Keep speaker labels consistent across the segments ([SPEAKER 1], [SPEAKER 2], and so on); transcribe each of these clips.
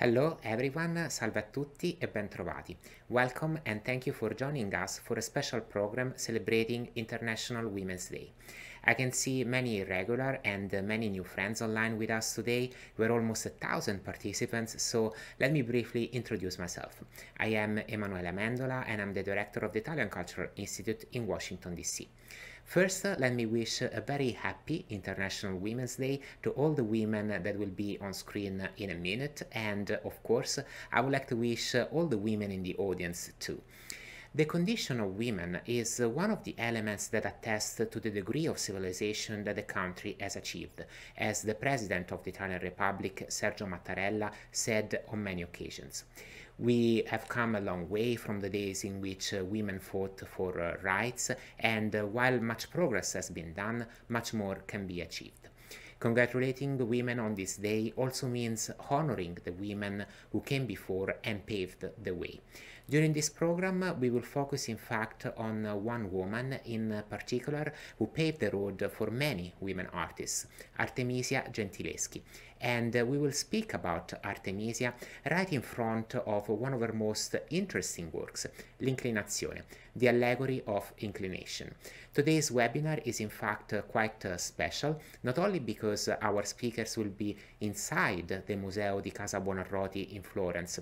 [SPEAKER 1] Hello everyone, salve a tutti e bentrovati. Welcome and thank you for joining us for a special program celebrating International Women's Day. I can see many regular and many new friends online with us today. We're almost a thousand participants, so let me briefly introduce myself. I am Emanuela Amendola and I'm the director of the Italian Cultural Institute in Washington, D.C. First, uh, let me wish a very happy International Women's Day to all the women that will be on screen in a minute. And uh, of course, I would like to wish uh, all the women in the audience too. The condition of women is one of the elements that attest to the degree of civilization that the country has achieved, as the President of the Italian Republic, Sergio Mattarella, said on many occasions. We have come a long way from the days in which uh, women fought for uh, rights, and uh, while much progress has been done, much more can be achieved. Congratulating the women on this day also means honoring the women who came before and paved the way. During this program, we will focus in fact on one woman in particular who paved the road for many women artists, Artemisia Gentileschi and we will speak about Artemisia right in front of one of her most interesting works, L'Inclinazione, the allegory of inclination. Today's webinar is in fact quite uh, special, not only because our speakers will be inside the Museo di Casa Buonarroti in Florence,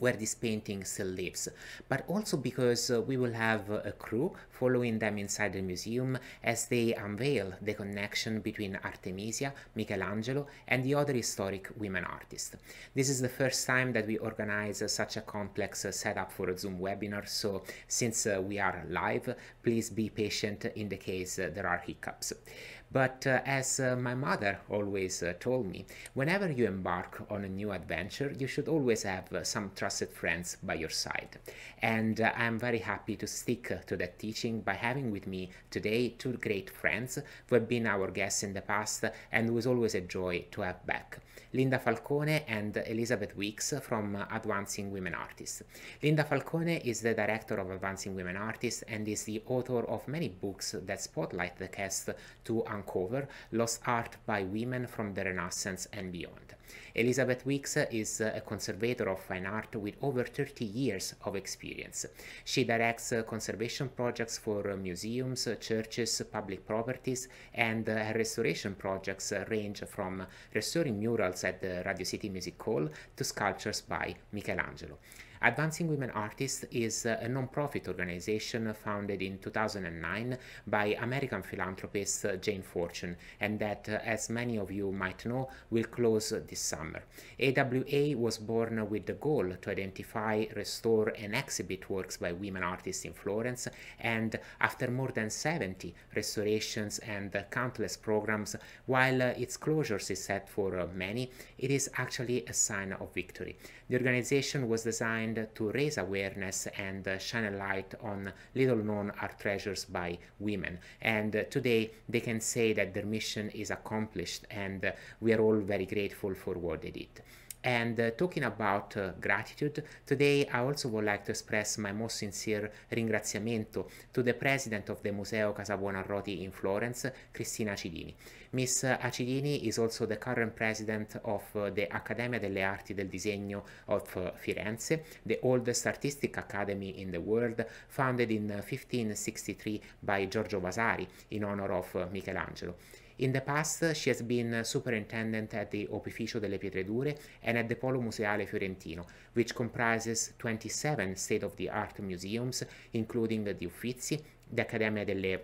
[SPEAKER 1] where this painting still lives, but also because uh, we will have a crew following them inside the museum as they unveil the connection between Artemisia, Michelangelo, and the other historic women artists. This is the first time that we organize uh, such a complex uh, setup for a Zoom webinar, so since uh, we are live, please be patient in the case uh, there are hiccups. But uh, as uh, my mother always uh, told me, whenever you embark on a new adventure, you should always have uh, some trusted friends by your side. And uh, I'm very happy to stick uh, to that teaching by having with me today two great friends who have been our guests in the past and it was always a joy to have back. Linda Falcone and Elizabeth Wicks from Advancing Women Artists. Linda Falcone is the director of Advancing Women Artists and is the author of many books that spotlight the quest to uncover lost art by women from the Renaissance and beyond. Elizabeth Wicks is a conservator of fine art with over 30 years of experience. She directs conservation projects for museums, churches, public properties, and restoration projects range from restoring murals at the Radio City Music Hall to sculptures by Michelangelo. Advancing Women Artists is a non-profit organization founded in 2009 by American philanthropist Jane Fortune and that, as many of you might know, will close this summer. AWA was born with the goal to identify, restore and exhibit works by women artists in Florence and after more than 70 restorations and countless programs, while its closures is set for many, it is actually a sign of victory. The organization was designed to raise awareness and shine a light on little known art treasures by women. And today they can say that their mission is accomplished and we are all very grateful for what they did. And uh, talking about uh, gratitude, today I also would like to express my most sincere ringraziamento to the president of the Museo Casa Buonarroti in Florence, Cristina Acidini. Miss Acidini is also the current president of uh, the Accademia delle Arti del Disegno of uh, Firenze, the oldest artistic academy in the world, founded in 1563 by Giorgio Vasari in honor of uh, Michelangelo. In the past, she has been superintendent at the Opificio delle Pietre Dure and at the Polo Museale Fiorentino, which comprises 27 state-of-the-art museums, including the Uffizi, the Accademia delle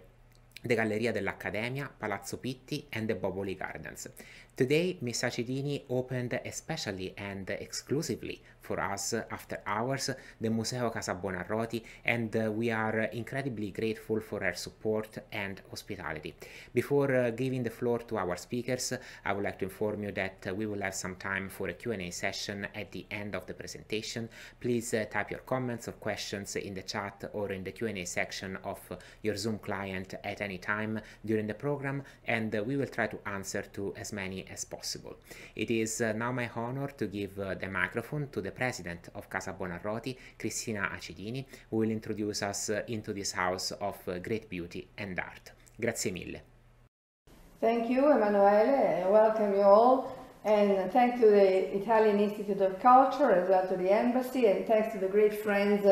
[SPEAKER 1] the Galleria dell'Accademia, Palazzo Pitti, and the Boboli Gardens. Today, Miss Acidini opened especially and exclusively for us after hours the Museo Casa Buonarroti and uh, we are incredibly grateful for her support and hospitality. Before uh, giving the floor to our speakers, I would like to inform you that uh, we will have some time for a Q&A session at the end of the presentation. Please type your comments or questions in the chat or in the Q&A section of your Zoom client at any time during the program and we will try to answer to as many as possible. It is uh, now my honor to give uh, the microphone to the president of Casa Buonarroti, Cristina Acidini, who will introduce us uh, into this house of great beauty and art. Grazie mille.
[SPEAKER 2] Thank you, Emanuele. Welcome you all. And thanks to the Italian Institute of Culture, as well to the embassy, and thanks to the great friends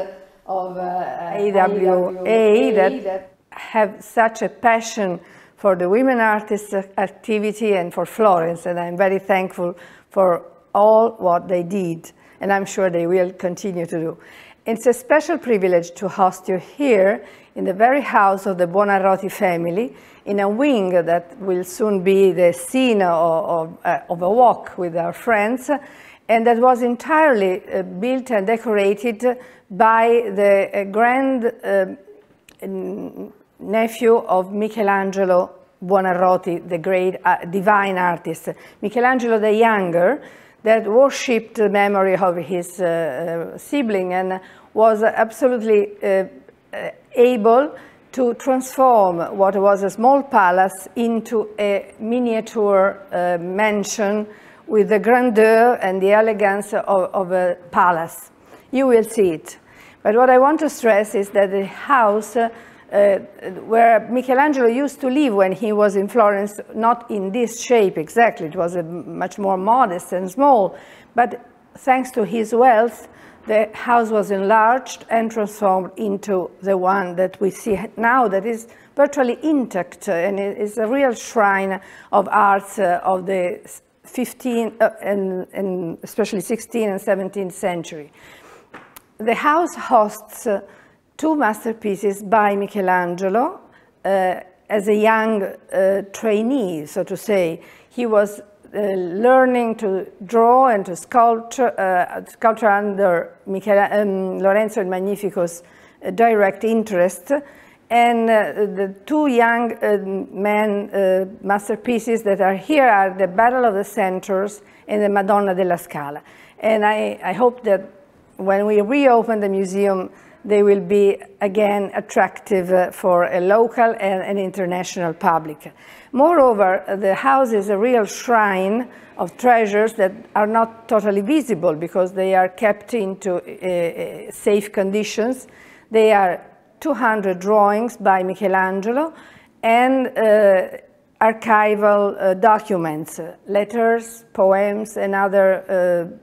[SPEAKER 2] of uh, AWA, AWA that, that have such a passion for the women artists activity and for Florence. And I'm very thankful for all what they did. And I'm sure they will continue to do. It's a special privilege to host you here in the very house of the Buonarroti family in a wing that will soon be the scene of, of, uh, of a walk with our friends and that was entirely uh, built and decorated by the uh, grand uh, nephew of Michelangelo Buonarroti, the great uh, divine artist. Michelangelo the Younger, that worshipped the memory of his uh, uh, sibling and was absolutely able to transform what was a small palace into a miniature uh, mansion with the grandeur and the elegance of, of, a palace. You will see it. But what I want to stress is that the house uh, uh, where Michelangelo used to live when he was in Florence, not in this shape exactly, it was much more modest and small, but thanks to his wealth, the house was enlarged and transformed into the one that we see now that is virtually intact and it is a real shrine of arts uh, of the 15 uh, and, and, especially 16th and 17th century. The house hosts uh, two masterpieces by Michelangelo uh, as a young uh, trainee, so to say. He was uh, learning to draw and to sculpture, uh, sculpture under um, Lorenzo il Magnifico's uh, direct interest. And the two young men masterpieces that are here are the Battle of the Centaurs and the Madonna della Scala. And I, I hope that when we reopen the museum, they will be again attractive uh, for a local and an international public. Moreover, the house is a real shrine of treasures that are not totally visible because they are kept into uh, uh safe conditions. They are 200 drawings by Michelangelo and uh, archival uh, documents, letters, poems, and other uh,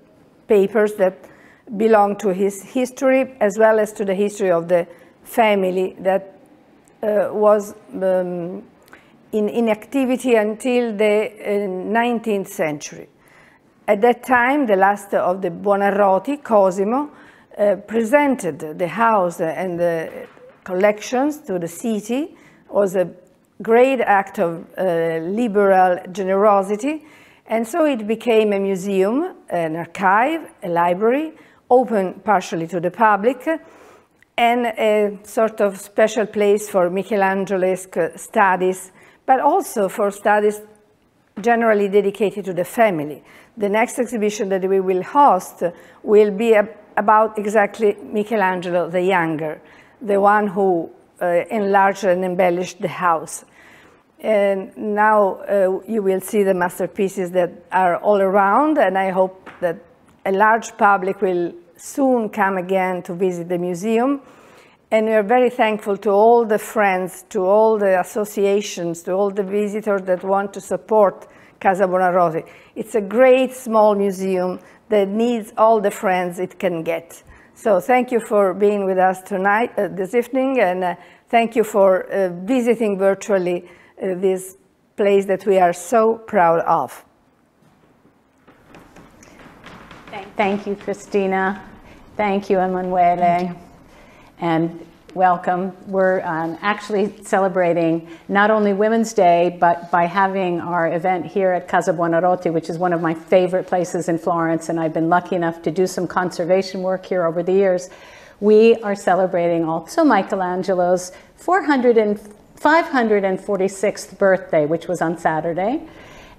[SPEAKER 2] papers that belong to his history as well as to the history of the family that uh, was um, in inactivity until the uh, 19th century. At that time, the last of the Buonarroti, Cosimo, uh, presented the house and the collections to the city. It was a great act of uh, liberal generosity. And so it became a museum, an archive, a library, open partially to the public, and a sort of special place for Michelangelesque studies but also for studies generally dedicated to the family. The next exhibition that we will host will be about exactly Michelangelo the Younger, the one who uh, enlarged and embellished the house. And now uh, you will see the masterpieces that are all around, and I hope that a large public will soon come again to visit the museum. And we are very thankful to all the friends, to all the associations, to all the visitors that want to support Casa Buonarroti. It's a great small museum that needs all the friends it can get. So thank you for being with us tonight, uh, this evening, and uh, thank you for uh, visiting virtually uh, this place that we are so proud of.
[SPEAKER 3] Thank you, Cristina. Thank you, Emanuele. Thank you and welcome. We're um, actually celebrating not only Women's Day, but by having our event here at Casa Buonarroti, which is one of my favorite places in Florence, and I've been lucky enough to do some conservation work here over the years. We are celebrating also Michelangelo's 400 and 546th birthday, which was on Saturday.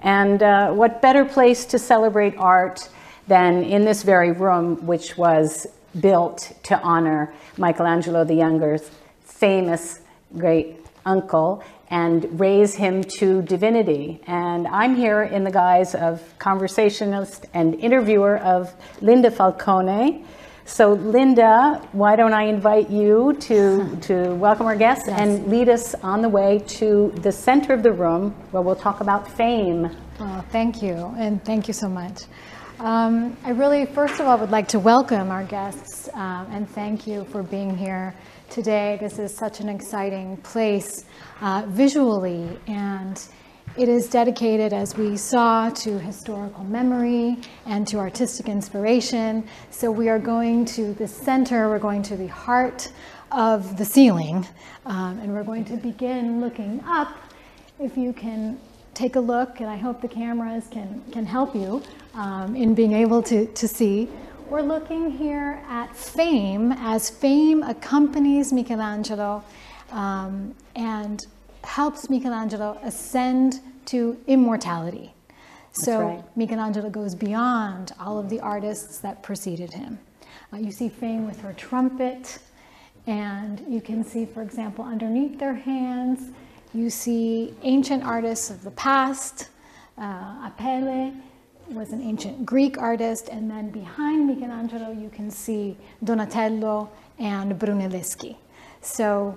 [SPEAKER 3] And uh, what better place to celebrate art than in this very room, which was built to honor Michelangelo the Younger's famous great uncle and raise him to divinity. And I'm here in the guise of conversationist and interviewer of Linda Falcone. So Linda, why don't I invite you to, to welcome our guests yes. and lead us on the way to the center of the room where we'll talk about fame.
[SPEAKER 4] Well, thank you, and thank you so much. Um, I really, first of all, would like to welcome our guests um, and thank you for being here today. This is such an exciting place uh, visually, and it is dedicated, as we saw, to historical memory and to artistic inspiration. So we are going to the center, we're going to the heart of the ceiling, um, and we're going to begin looking up. If you can take a look, and I hope the cameras can, can help you um, in being able to, to see. We're looking here at fame as fame accompanies Michelangelo um, and helps Michelangelo ascend to immortality. so
[SPEAKER 3] right.
[SPEAKER 4] Michelangelo goes beyond all of the artists that preceded him. Uh, you see Fame with her trumpet, and you can see, for example, underneath their hands, you see ancient artists of the past. Uh, Apelle was an ancient Greek artist, and then behind Michelangelo, you can see Donatello and Brunelleschi. So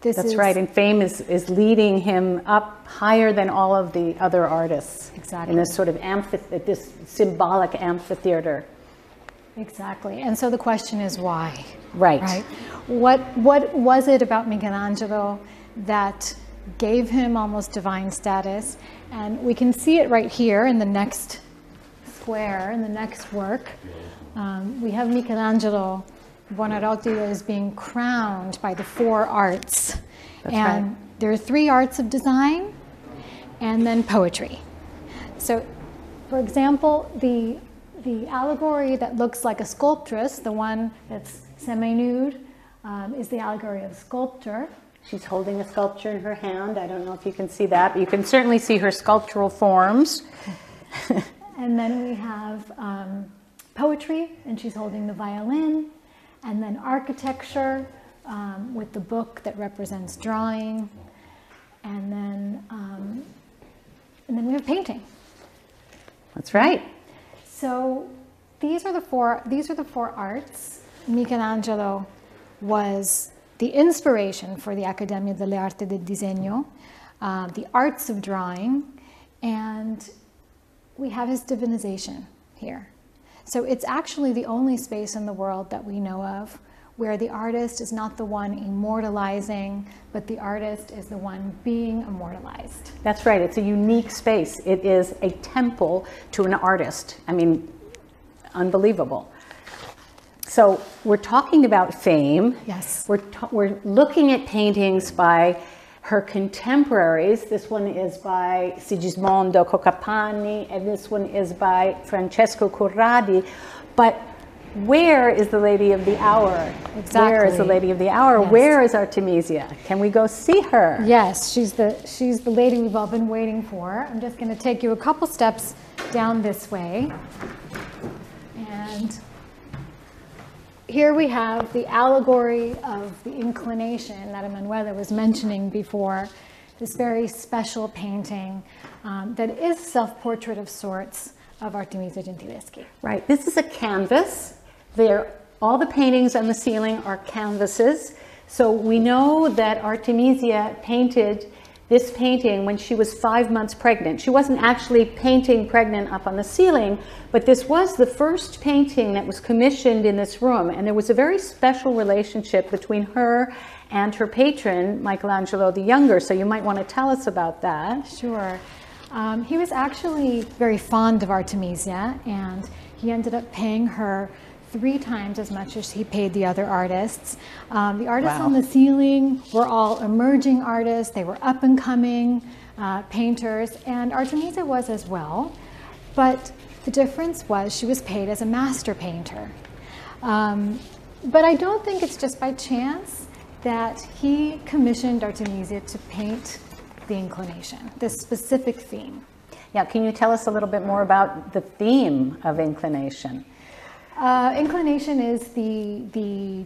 [SPEAKER 4] this
[SPEAKER 3] That's
[SPEAKER 4] is
[SPEAKER 3] right, and fame is, is leading him up higher than all of the other artists.
[SPEAKER 4] Exactly.
[SPEAKER 3] In this sort of amphith- this symbolic amphitheater.
[SPEAKER 4] Exactly. And so the question is why?
[SPEAKER 3] Right.
[SPEAKER 4] Right. What what was it about Michelangelo that gave him almost divine status? And we can see it right here in the next square, in the next work. Um, we have Michelangelo Buonarroti is being crowned by the four arts.
[SPEAKER 3] That's
[SPEAKER 4] and
[SPEAKER 3] right.
[SPEAKER 4] there are three arts of design and then poetry. So, for example, the, the allegory that looks like a sculptress, the one that's semi-nude, um, is the allegory of sculptor.
[SPEAKER 3] She's holding a sculpture in her hand. I don't know if you can see that, but you can certainly see her sculptural forms.
[SPEAKER 4] And then we have um, poetry, and she's holding the violin. And then architecture um, with the book that represents drawing. And then, um, and then we have painting.
[SPEAKER 3] That's right.
[SPEAKER 4] So these are the four. These are the four arts. Michelangelo was the inspiration for the Accademia delle Arti del Disegno, uh, the arts of drawing, and we have his divinization here. So it's actually the only space in the world that we know of where the artist is not the one immortalizing, but the artist is the one being immortalized.
[SPEAKER 3] That's right. It's a unique space. It is a temple to an artist. I mean, unbelievable. So we're talking about fame.
[SPEAKER 4] Yes.
[SPEAKER 3] We're, we're looking at paintings by her contemporaries. This one is by Sigismondo Coccapani, and this one is by Francesco Corradi. But where is the Lady of the Hour? Exactly. Where is the Lady of the Hour?
[SPEAKER 4] Yes.
[SPEAKER 3] Where is Artemisia? Can we go see her?
[SPEAKER 4] Yes, she's the she's the lady we've all been waiting for. I'm just going to take you a couple steps down this way. And here we have the allegory of the inclination that Emanuela was mentioning before. This very special painting um, that is self-portrait of sorts of Artemisia Gentileschi.
[SPEAKER 3] Right. This is a canvas. There, all the paintings on the ceiling are canvases. So we know that Artemisia painted this painting when she was five months pregnant. She wasn't actually painting pregnant up on the ceiling, but this was the first painting that was commissioned in this room. And there was a very special relationship between her and her patron, Michelangelo the Younger. So you might want to tell us about that.
[SPEAKER 4] Sure. Um, he was actually very fond of Artemisia, and he ended up paying her three times as much as he paid the other artists. Um, the artists
[SPEAKER 3] Wow.
[SPEAKER 4] on the ceiling were all emerging artists, they were up and coming uh, painters, and Artemisia was as well. But the difference was she was paid as a master painter. Um, but I don't think it's just by chance that he commissioned Artemisia to paint the inclination, this specific theme.
[SPEAKER 3] Yeah, can you tell us a little bit more about the theme of inclination?
[SPEAKER 4] Uh, inclination is the the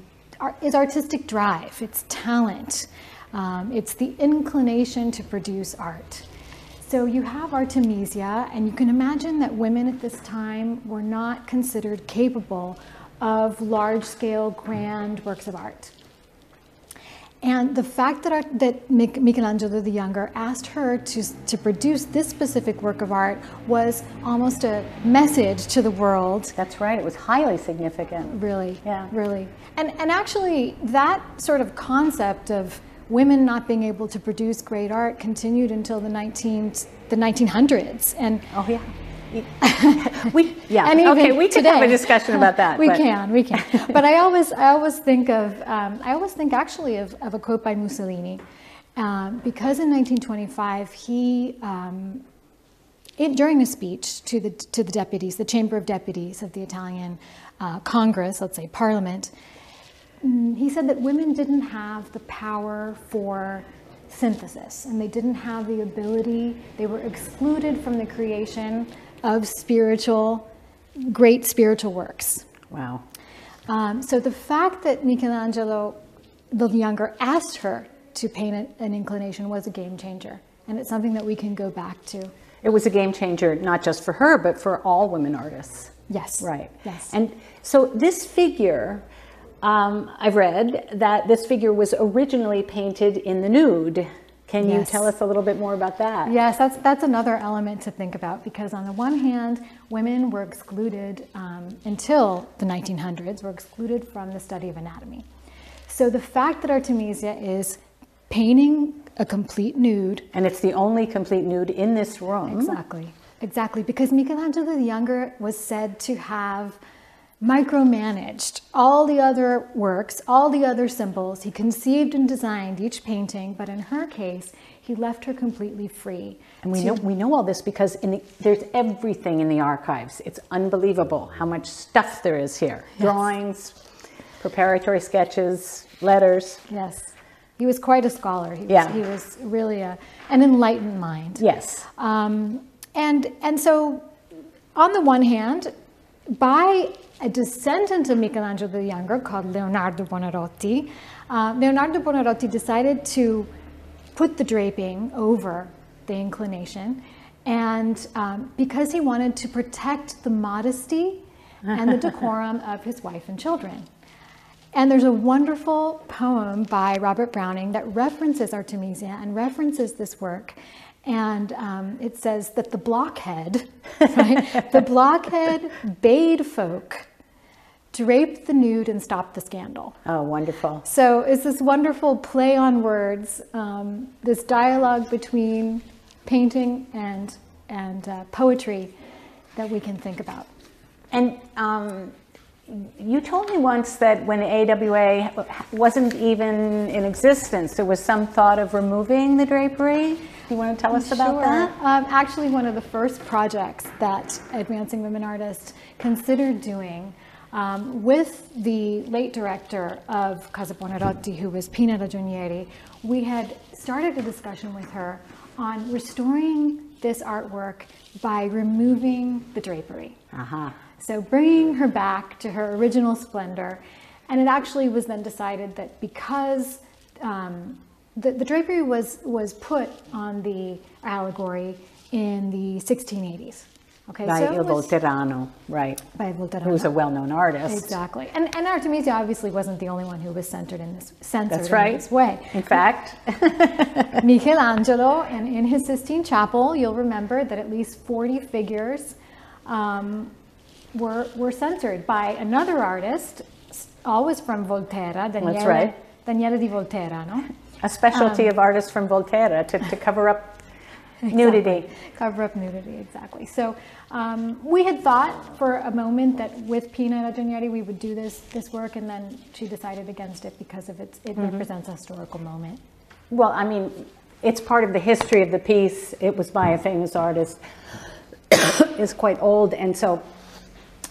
[SPEAKER 4] is artistic drive. It's talent. Um, it's the inclination to produce art. So you have Artemisia, and you can imagine that women at this time were not considered capable of large-scale, grand works of art. And the fact that, our, that Michelangelo the Younger asked her to, to produce this specific work of art was almost a message to the world.
[SPEAKER 3] That's right, it was highly significant.
[SPEAKER 4] Really, yeah. really. And, and actually, that sort of concept of women not being able to produce great art continued until the, 19, the 1900s. And
[SPEAKER 3] oh, yeah we yeah and okay we can have a discussion about that
[SPEAKER 4] we but. can we can but i always i always think of um, i always think actually of, of a quote by mussolini um, because in 1925 he um, it, during a speech to the to the deputies the chamber of deputies of the italian uh, congress let's say parliament mm, he said that women didn't have the power for synthesis and they didn't have the ability they were excluded from the creation of spiritual, great spiritual works.
[SPEAKER 3] Wow.
[SPEAKER 4] Um, so the fact that Michelangelo the Younger asked her to paint an inclination was a game changer. And it's something that we can go back to.
[SPEAKER 3] It was a game changer, not just for her, but for all women artists.
[SPEAKER 4] Yes.
[SPEAKER 3] Right.
[SPEAKER 4] Yes.
[SPEAKER 3] And so this figure, um, I've read that this figure was originally painted in the nude. Can yes. you tell us a little bit more about that?
[SPEAKER 4] Yes, that's, that's another element to think about because on the one hand, women were excluded um, until the 1900s, were excluded from the study of anatomy. So the fact that Artemisia is painting a complete nude.
[SPEAKER 3] And it's the only complete nude in this room.
[SPEAKER 4] Exactly, exactly, because Michelangelo the Younger was said to have micromanaged all the other works, all the other symbols. He conceived and designed each painting, but in her case, he left her completely free.
[SPEAKER 3] And we know we know all this because the, there's everything in the archives. It's unbelievable how much stuff there is here. Yes. Drawings, preparatory sketches, letters.
[SPEAKER 4] Yes. He was quite a scholar. He was,
[SPEAKER 3] yeah.
[SPEAKER 4] he was really a, an enlightened mind.
[SPEAKER 3] Yes.
[SPEAKER 4] Um, and, and so, on the one hand, by a descendant of Michelangelo the Younger called Leonardo Buonarroti. Uh, Leonardo Buonarroti decided to put the draping over the inclination and um, because he wanted to protect the modesty and the decorum of his wife and children. And there's a wonderful poem by Robert Browning that references Artemisia and references this work. And um, it says that the blockhead, right, the blockhead bade folk drape the nude and stop the scandal.
[SPEAKER 3] Oh, wonderful.
[SPEAKER 4] So it's this wonderful play on words, um, this dialogue between painting and, and uh, poetry that we can think about.
[SPEAKER 3] And um, you told me once that when AWA wasn't even in existence, there was some thought of removing the drapery. Do you want to tell us
[SPEAKER 4] sure.
[SPEAKER 3] about that?
[SPEAKER 4] Um, actually, one of the first projects that Advancing Women Artists considered doing um, with the late director of Casa Buonarroti, who was Pina Ragionieri, we had started a discussion with her on restoring this artwork by removing the drapery.
[SPEAKER 3] Uh-huh.
[SPEAKER 4] So bringing her back to her original splendor. And it actually was then decided that because um, the, the drapery was, was put on the allegory in the 1680s.
[SPEAKER 3] Okay, by so Il Volterrano, right?
[SPEAKER 4] By Volterrano,
[SPEAKER 3] who's a well-known artist.
[SPEAKER 4] Exactly, and and Artemisia obviously wasn't the only one who was centered in this censored
[SPEAKER 3] That's right.
[SPEAKER 4] in this way.
[SPEAKER 3] In fact,
[SPEAKER 4] Michelangelo, and in his Sistine Chapel, you'll remember that at least 40 figures um, were were censored by another artist, always from Volterra, Daniele,
[SPEAKER 3] right.
[SPEAKER 4] Daniele di Volterra, no?
[SPEAKER 3] A specialty um, of artists from Volterra to, to cover up
[SPEAKER 4] Exactly.
[SPEAKER 3] Nudity.
[SPEAKER 4] Cover up nudity, exactly. So um, we had thought for a moment that with Pina Ragionieri we would do this this work, and then she decided against it because of its, it mm-hmm. represents a historical moment.
[SPEAKER 3] Well, I mean, it's part of the history of the piece. It was by a famous artist. is quite old, and so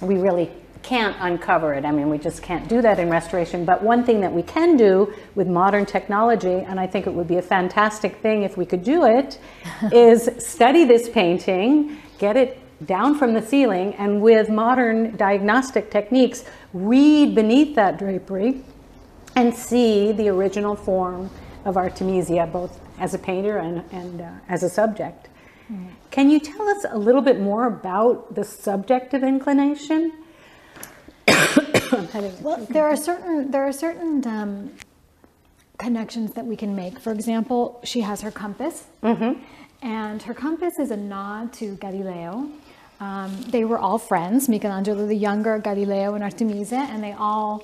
[SPEAKER 3] we really can't uncover it. I mean, we just can't do that in restoration. But one thing that we can do with modern technology, and I think it would be a fantastic thing if we could do it, is study this painting, get it down from the ceiling, and with modern diagnostic techniques, read beneath that drapery and see the original form of Artemisia, both as a painter and, and uh, as a subject. Can you tell us a little bit more about the subject of inclination?
[SPEAKER 4] well, there are certain there are certain um, connections that we can make. For example, she has her compass, and her compass is a nod to Galileo. Um, they were all friends, Michelangelo the Younger, Galileo, and Artemisia, and they all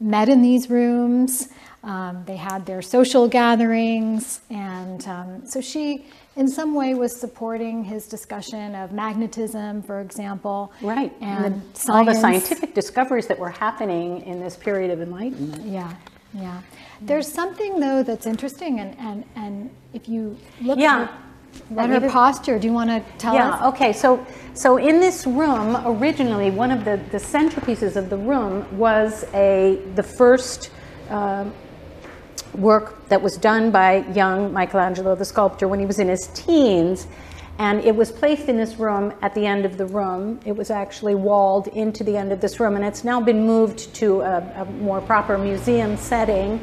[SPEAKER 4] met in these rooms. Um, they had their social gatherings, and um, so she, in some way, was supporting his discussion of magnetism, for example,
[SPEAKER 3] Right.
[SPEAKER 4] and
[SPEAKER 3] the- all the scientific discoveries that were happening in this period of enlightenment.
[SPEAKER 4] Yeah, yeah. There's something though that's interesting, and and and if you look
[SPEAKER 3] Yeah.
[SPEAKER 4] at her, her posture, do you want to tell
[SPEAKER 3] Yeah,
[SPEAKER 4] us?
[SPEAKER 3] okay, so, so in this room, originally, one of the, the centerpieces of the room was a, the first um, work that was done by young Michelangelo, the sculptor, when he was in his teens. And it was placed in this room at the end of the room. It was actually walled into the end of this room, and it's now been moved to a, a more proper museum setting.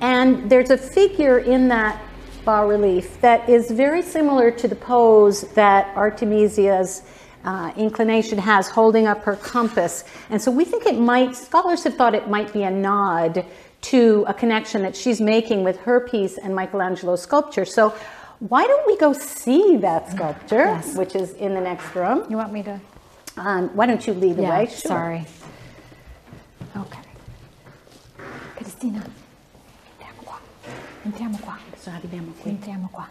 [SPEAKER 3] And there's a figure in that bas relief that is very similar to the pose that Artemisia's uh, inclination has holding up her compass. And so we think it might, scholars have thought it might be a nod to a connection that she's making with her piece and Michelangelo's sculpture. So why don't we go see that sculpture,
[SPEAKER 4] Yes.
[SPEAKER 3] which is in the next room?
[SPEAKER 4] You want me to?
[SPEAKER 3] Um, why don't you lead the
[SPEAKER 4] Yeah.
[SPEAKER 3] way? Sure.
[SPEAKER 4] Sorry. Okay. Cristina, entriamo qua. Entriamo qua.
[SPEAKER 3] Adesso arriviamo qui.
[SPEAKER 4] Entriamo qua.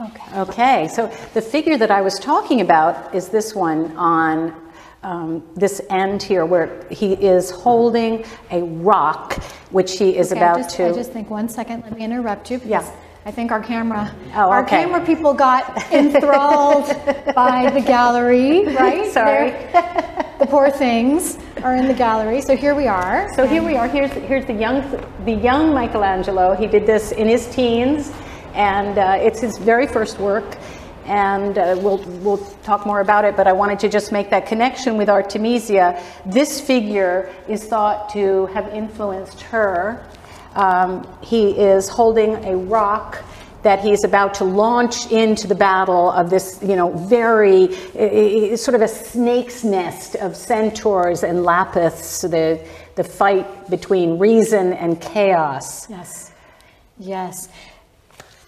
[SPEAKER 4] Okay.
[SPEAKER 3] Okay, so the figure that I was talking about is this one on um, this end here, where he is holding a rock, which he is
[SPEAKER 4] Okay,
[SPEAKER 3] about
[SPEAKER 4] I just,
[SPEAKER 3] to.
[SPEAKER 4] I just think one second. Let me interrupt you. Because
[SPEAKER 3] Yeah.
[SPEAKER 4] I think our camera,
[SPEAKER 3] Oh,
[SPEAKER 4] our
[SPEAKER 3] okay.
[SPEAKER 4] camera people got enthralled by the gallery, right?
[SPEAKER 3] Sorry.
[SPEAKER 4] They're- the poor things are in the gallery. So here we are.
[SPEAKER 3] So here we are. Here's here's the young the young Michelangelo. He did this in his teens, and uh, it's his very first work. And uh, we'll we'll talk more about it. But I wanted to just make that connection with Artemisia. This figure is thought to have influenced her. Um, he is holding a rock that he's about to launch into the battle of this, you know, very sort of a snake's nest of centaurs and lapiths, the, the fight between reason and chaos.
[SPEAKER 4] Yes. Yes.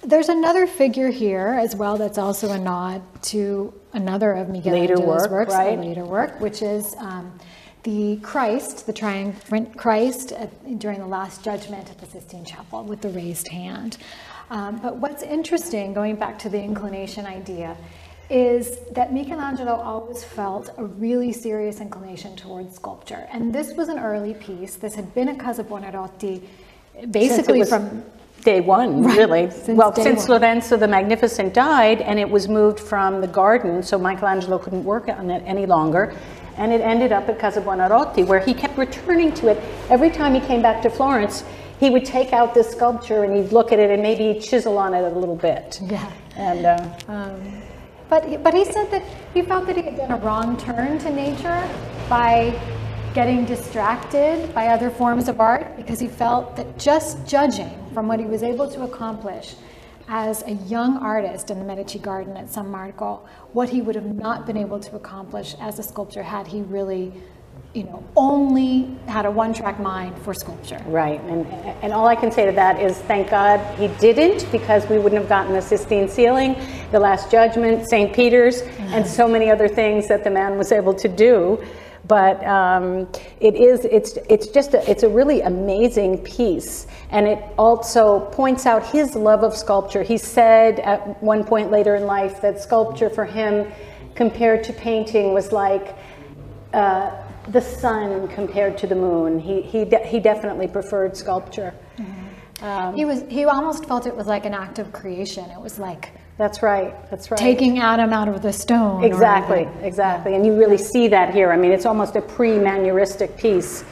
[SPEAKER 4] There's another figure here as well that's also a nod to another of Michelangelo's
[SPEAKER 3] work,
[SPEAKER 4] works,
[SPEAKER 3] right?
[SPEAKER 4] later work, which is um, the Christ, the triumphant Christ at, during the Last Judgment at the Sistine Chapel with the raised hand. Um, but what's interesting, going back to the inclination idea, is that Michelangelo always felt a really serious inclination towards sculpture. And this was an early piece. This had been a Casa Buonarroti basically from
[SPEAKER 3] day one, really.
[SPEAKER 4] since
[SPEAKER 3] well, since
[SPEAKER 4] one.
[SPEAKER 3] Lorenzo the Magnificent died, and it was moved from the garden, so Michelangelo couldn't work on it any longer. And it ended up at Casa Buonarroti, where he kept returning to it. Every time he came back to Florence, he would take out this sculpture and he'd look at it and maybe chisel on it a little bit.
[SPEAKER 4] Yeah.
[SPEAKER 3] And uh,
[SPEAKER 4] But he, but he said that he felt that he had done a wrong turn to nature by getting distracted by other forms of art because he felt that just judging from what he was able to accomplish as a young artist in the Medici Garden at San Marco, what he would have not been able to accomplish as a sculptor had he really, you know, only had a one-track mind for sculpture.
[SPEAKER 3] Right, and, and all I can say to that is thank God he didn't because we wouldn't have gotten the Sistine ceiling, the Last Judgment, St. Peter's, and mm-hmm. so many other things that the man was able to do. But um, it is, it's, it's just, a, it's a really amazing piece. And it also points out his love of sculpture. He said at one point later in life that sculpture for him compared to painting was like uh, the sun compared to the moon. He, he, de- he definitely preferred sculpture.
[SPEAKER 4] He was he almost felt it was like an act of creation. It was like
[SPEAKER 3] That's right. That's right.
[SPEAKER 4] taking Adam out of the stone.
[SPEAKER 3] exactly, exactly. And you really see that here. I mean, it's almost a pre-manneristic piece.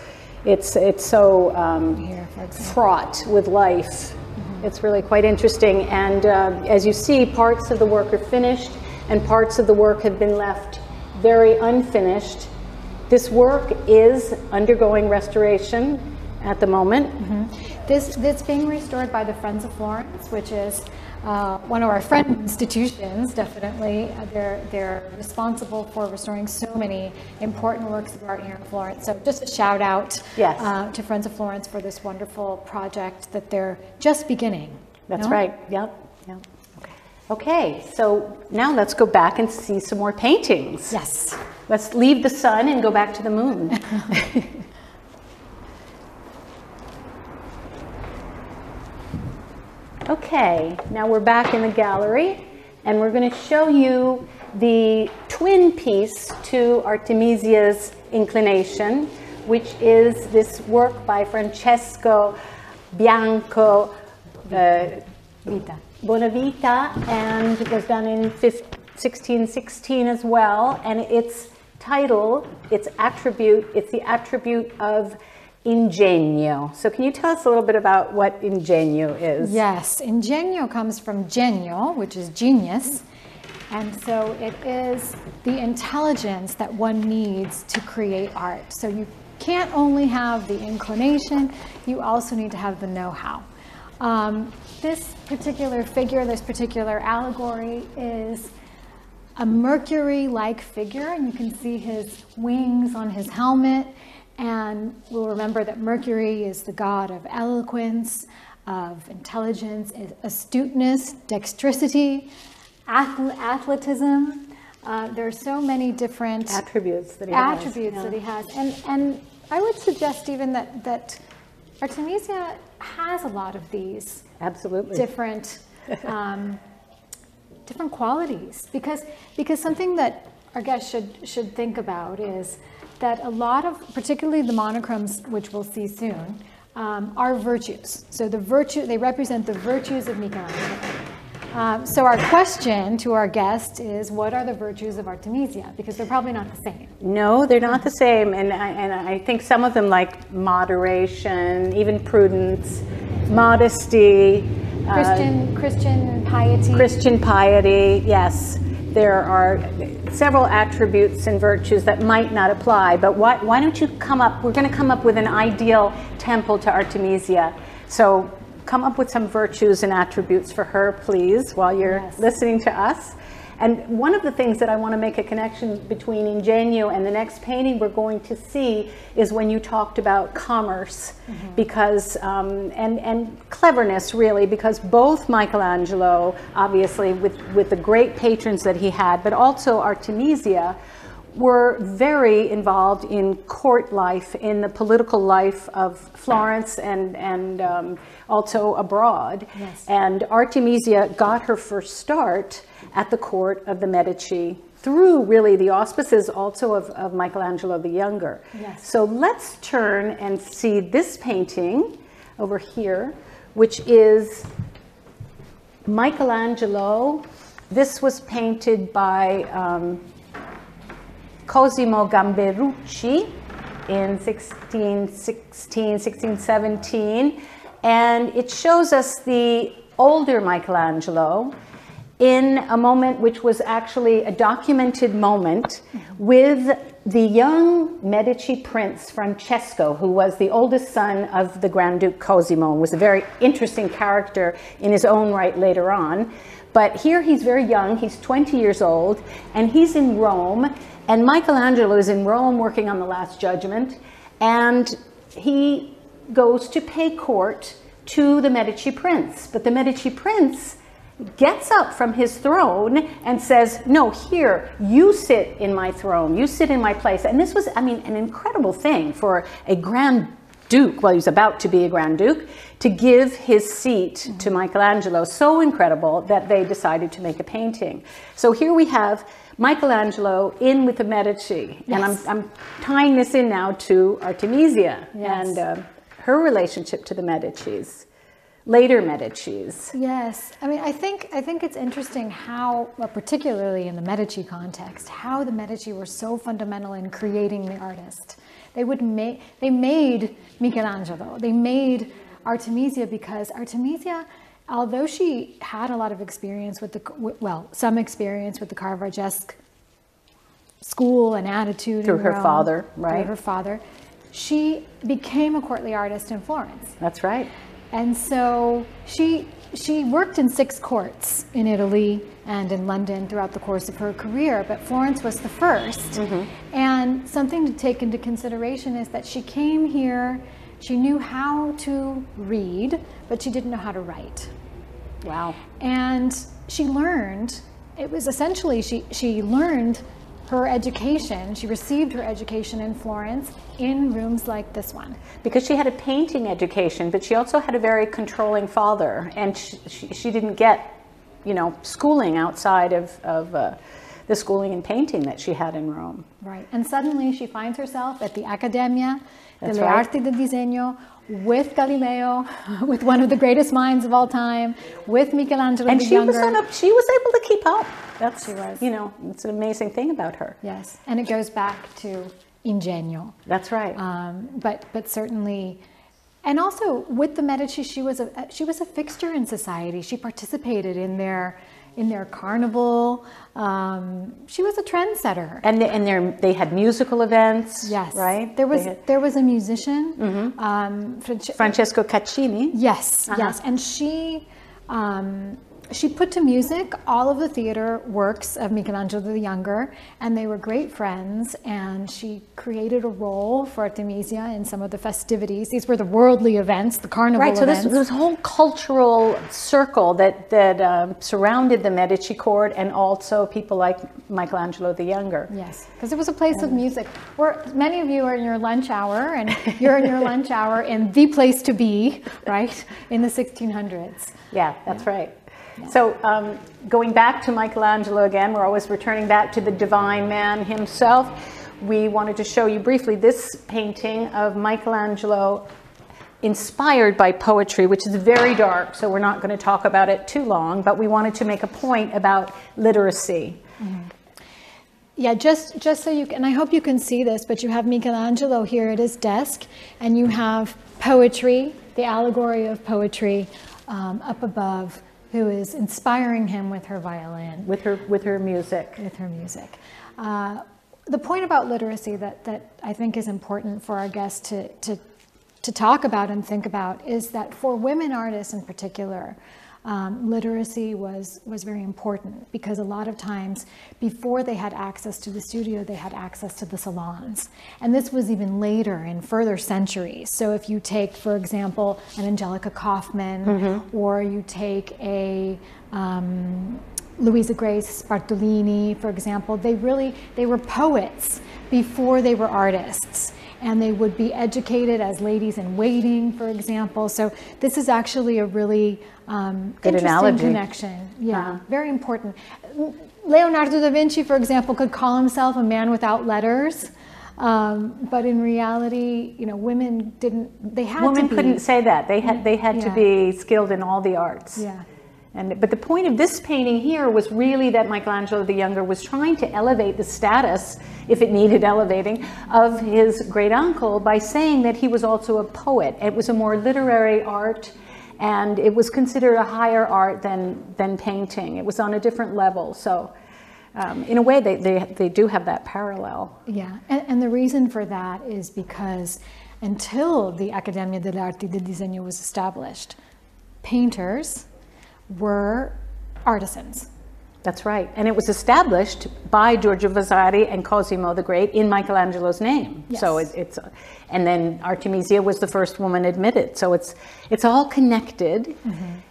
[SPEAKER 3] It's it's so um,
[SPEAKER 4] Here,
[SPEAKER 3] fraught with life. It's really quite interesting. And uh, as you see, parts of the work are finished, and parts of the work have been left very unfinished. This work is undergoing restoration at the moment.
[SPEAKER 4] This this being restored by the Friends of Florence, which is uh, one of our friend institutions, definitely. Uh, they're, they're responsible for restoring so many important works of art here in Florence. So just a shout out
[SPEAKER 3] Yes.
[SPEAKER 4] uh, to Friends of Florence for this wonderful project that they're just beginning.
[SPEAKER 3] That's
[SPEAKER 4] no?
[SPEAKER 3] right. Yep. Yep. Okay, so now let's go back and see some more paintings.
[SPEAKER 4] Yes.
[SPEAKER 3] Let's leave the sun and go back to the moon. okay, now we're back in the gallery and we're going to show you the twin piece to Artemisia's Inclination, which is this work by Francesco Bianco uh, Bonavita and it was done in 1616 as well. And its title, its attribute, it's the attribute of ingegno. So can you tell us a little bit about what ingegno is?
[SPEAKER 4] Yes, ingegno comes from genio, which is genius. And so it is the intelligence that one needs to create art. So you can't only have the inclination, you also need to have the know how. Um, this particular figure, this particular allegory is a Mercury like figure, and you can see his wings on his helmet. And we'll remember that Mercury is the god of eloquence, of intelligence, astuteness, dexterity, athl- athleticism. Uh, there are so many different
[SPEAKER 3] Attributes that he
[SPEAKER 4] attributes
[SPEAKER 3] has.
[SPEAKER 4] that he has. And, and I would suggest even that, that Artemisia has a lot of these
[SPEAKER 3] Absolutely.
[SPEAKER 4] different um, different qualities because because something that our guests should should think about is that a lot of particularly the monochromes which we'll see soon um, are virtues so the virtue they represent the virtues of Michelangelo um, so our question to our guest is what are the virtues of Artemisia because they're probably not the same
[SPEAKER 3] No, they're not the same. And I, and I think some of them, like moderation, even prudence, modesty, uh,
[SPEAKER 4] Christian Christian piety
[SPEAKER 3] Christian piety, yes. There are several attributes and virtues that might not apply, but why, why don't you come up? We're going to come up with an ideal temple to Artemisia. So come up with some virtues and attributes for her, please, while you're
[SPEAKER 4] Yes.
[SPEAKER 3] listening to us. And one of the things that I want to make a connection between Ingegno and the next painting we're going to see is when you talked about commerce, because um, and and cleverness really, because both Michelangelo, obviously with with the great patrons that he had, but also Artemisia, were very involved in court life, in the political life of Florence and and um, also abroad.
[SPEAKER 4] Yes.
[SPEAKER 3] And Artemisia got her first start at the court of the Medici through really the auspices also of, of Michelangelo the Younger.
[SPEAKER 4] Yes.
[SPEAKER 3] So let's turn and see this painting over here, which is Michelangelo. This was painted by um, Cosimo Gamberucci in 1616, 1617. And it shows us the older Michelangelo in a moment which was actually a documented moment with the young Medici prince Francesco, who was the oldest son of the Grand Duke Cosimo and was a very interesting character in his own right later on. But here he's very young, he's 20 years old, and he's in Rome, and Michelangelo is in Rome working on the Last Judgment, and he goes to pay court to the Medici prince. But the Medici prince gets up from his throne and says, No, here, you sit in my throne, you sit in my place. And this was, I mean, an incredible thing for a grand duke, well, he was about to be a grand duke, to give his seat to Michelangelo. So incredible that they decided to make a painting. So here we have Michelangelo in with the Medici. And I'm, I'm tying this in now to Artemisia
[SPEAKER 4] Yes.
[SPEAKER 3] and uh, her relationship to the Medicis, later Medicis.
[SPEAKER 4] Yes, I mean, I think I think it's interesting how, well, particularly in the Medici context, how the Medici were so fundamental in creating the artist. They would make they made Michelangelo, they made Artemisia because Artemisia, although she had a lot of experience with the well, some experience with the Caravaggesque school and attitude
[SPEAKER 3] Through her
[SPEAKER 4] Rome,
[SPEAKER 3] father,
[SPEAKER 4] through
[SPEAKER 3] right.
[SPEAKER 4] her father, she became a courtly artist in Florence.
[SPEAKER 3] That's right.
[SPEAKER 4] And so she she worked in six courts in Italy and in London throughout the course of her career, but Florence was the 1st
[SPEAKER 3] Mm-hmm.
[SPEAKER 4] And something to take into consideration is that she came here, she knew how to read, but she didn't know how to write.
[SPEAKER 3] Wow.
[SPEAKER 4] And she learned, it was essentially, she, she learned her education, she received her education in Florence in rooms like this one.
[SPEAKER 3] Because she had a painting education, but she also had a very controlling father, and she, she, she didn't get, you know, schooling outside of, of uh, the schooling in painting that she had in Rome.
[SPEAKER 4] Right. And suddenly she finds herself at the Accademia
[SPEAKER 3] That's
[SPEAKER 4] delle
[SPEAKER 3] right.
[SPEAKER 4] Arti del Disegno with Galileo, with one of the greatest minds of all time, with Michelangelo
[SPEAKER 3] And
[SPEAKER 4] the
[SPEAKER 3] she
[SPEAKER 4] Younger.
[SPEAKER 3] was on a, she was able to keep up. That's
[SPEAKER 4] She was.
[SPEAKER 3] you know, it's an amazing thing about her.
[SPEAKER 4] Yes. And it goes back to ingegno.
[SPEAKER 3] That's right.
[SPEAKER 4] Um, but but certainly, and also with the Medici, she was a she was a fixture in society. She participated in their in their carnival. Um, she was a trendsetter.
[SPEAKER 3] and they, and they they had musical events.
[SPEAKER 4] Yes,
[SPEAKER 3] right.
[SPEAKER 4] There was
[SPEAKER 3] had- Mm-hmm.
[SPEAKER 4] there was a musician, um, Franci-
[SPEAKER 3] Francesca Caccini.
[SPEAKER 4] Yes,
[SPEAKER 3] Uh-huh.
[SPEAKER 4] yes, and she um, she put to music all of the theater works of Michelangelo the Younger, and they were great friends. And she created a role for Artemisia in some of the festivities. These were the worldly events, the carnival
[SPEAKER 3] Right, so this,
[SPEAKER 4] events.
[SPEAKER 3] this whole cultural circle that that um, surrounded the Medici court, and also people like Michelangelo the Younger.
[SPEAKER 4] Yes, because it was a place of music where many of you are in your lunch hour, and you're in your lunch hour in the place to be, right, in the 1600s.
[SPEAKER 3] Yeah, that's right. So um, going back to Michelangelo again, we're always returning back to the divine man himself. We wanted to show you briefly this painting of Michelangelo inspired by poetry, which is very dark, so we're not going to talk about it too long, but we wanted to make a point about literacy.
[SPEAKER 4] Yeah, just just so you can, and I hope you can see this, but you have Michelangelo here at his desk, and you have poetry, the allegory of poetry, um, up above, who is inspiring him with her violin,
[SPEAKER 3] With her, with her music.
[SPEAKER 4] with her music. Uh, the point about literacy that that I think is important for our guests to to to talk about and think about is that for women artists in particular, um, literacy was was very important because a lot of times before they had access to the studio, they had access to the salons, and this was even later in further centuries. So if you take, for example, an Angelica Kauffman, or you take a um, Luisa Grace Bartolini, for example, they really they were poets before they were artists. And they would be educated as ladies in waiting, for example. So this is actually a really um,
[SPEAKER 3] Good
[SPEAKER 4] interesting
[SPEAKER 3] analogy.
[SPEAKER 4] connection. Yeah,
[SPEAKER 3] Uh-huh.
[SPEAKER 4] very important. Leonardo da Vinci, for example, could call himself a man without letters. Um, but in reality, you know, women didn't. They had
[SPEAKER 3] Women
[SPEAKER 4] to be.
[SPEAKER 3] couldn't say that. They had, they had to be skilled in all the arts.
[SPEAKER 4] Yeah.
[SPEAKER 3] And, but the point of this painting here was really that Michelangelo the Younger was trying to elevate the status, if it needed elevating, of his great uncle by saying that he was also a poet. It was a more literary art, and it was considered a higher art than, than painting. It was on a different level. So, um, in a way, they, they, they do have that parallel.
[SPEAKER 4] Yeah, and, and the reason for that is because until the Accademia delle Arti del Disegno was established, painters were artisans.
[SPEAKER 3] That's right. And it was established by Giorgio Vasari and Cosimo the Great in Michelangelo's name. So it, it's, and then Artemisia was the first woman admitted. So it's, it's all connected.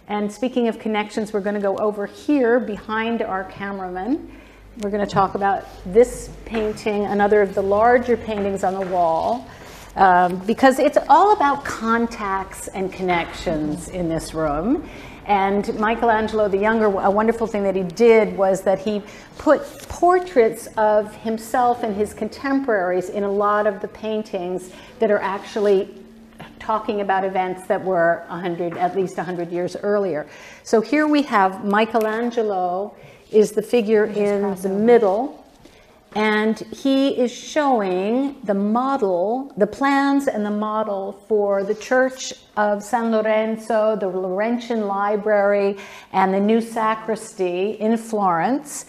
[SPEAKER 3] And speaking of connections, we're going to go over here behind our cameraman. We're going to talk about this painting, another of the larger paintings on the wall. Um, because it's all about contacts and connections in this room. And Michelangelo the Younger, a wonderful thing that he did was that he put portraits of himself and his contemporaries in a lot of the paintings that are actually talking about events that were 100, at least 100 years earlier. So here we have Michelangelo is the figure in the middle, and he is showing the model, the plans and the model for the Church of San Lorenzo, the Laurentian Library, and the new sacristy in Florence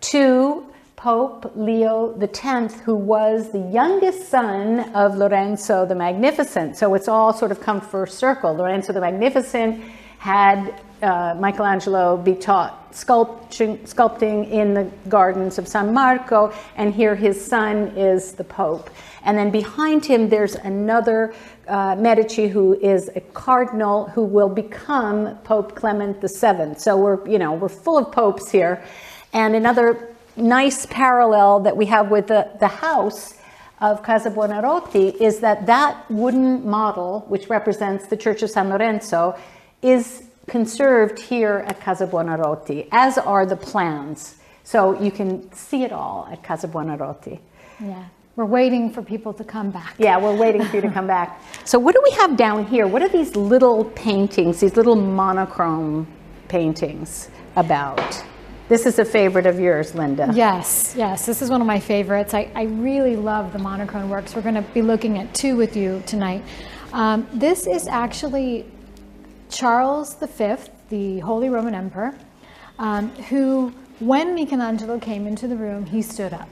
[SPEAKER 3] to Pope Leo X, who was the youngest son of Lorenzo the Magnificent. So it's all sort of come full circle. Lorenzo the Magnificent had uh, Michelangelo be taught sculpting, sculpting in the gardens of San Marco, and here his son is the Pope. And then behind him, there's another uh, Medici who is a cardinal who will become Pope Clement VII. So we're, you know, we're full of popes here. And another nice parallel that we have with the, the house of Casa Buonarroti is that that wooden model, which represents the Church of San Lorenzo, is conserved here at Casa Buonarroti, as are the plans. So you can see it all at Casa Buonarroti.
[SPEAKER 4] Yeah. We're waiting for people to come back.
[SPEAKER 3] Yeah, we're waiting for you to come back. So what do we have down here? What are these little paintings, these little monochrome paintings about? This is a favorite of yours, Linda.
[SPEAKER 4] Yes, yes, this is one of my favorites. I, I really love the monochrome works. We're going to be looking at two with you tonight. Um, this is actually Charles V, the Holy Roman Emperor, um, who, when Michelangelo came into the room, he stood up.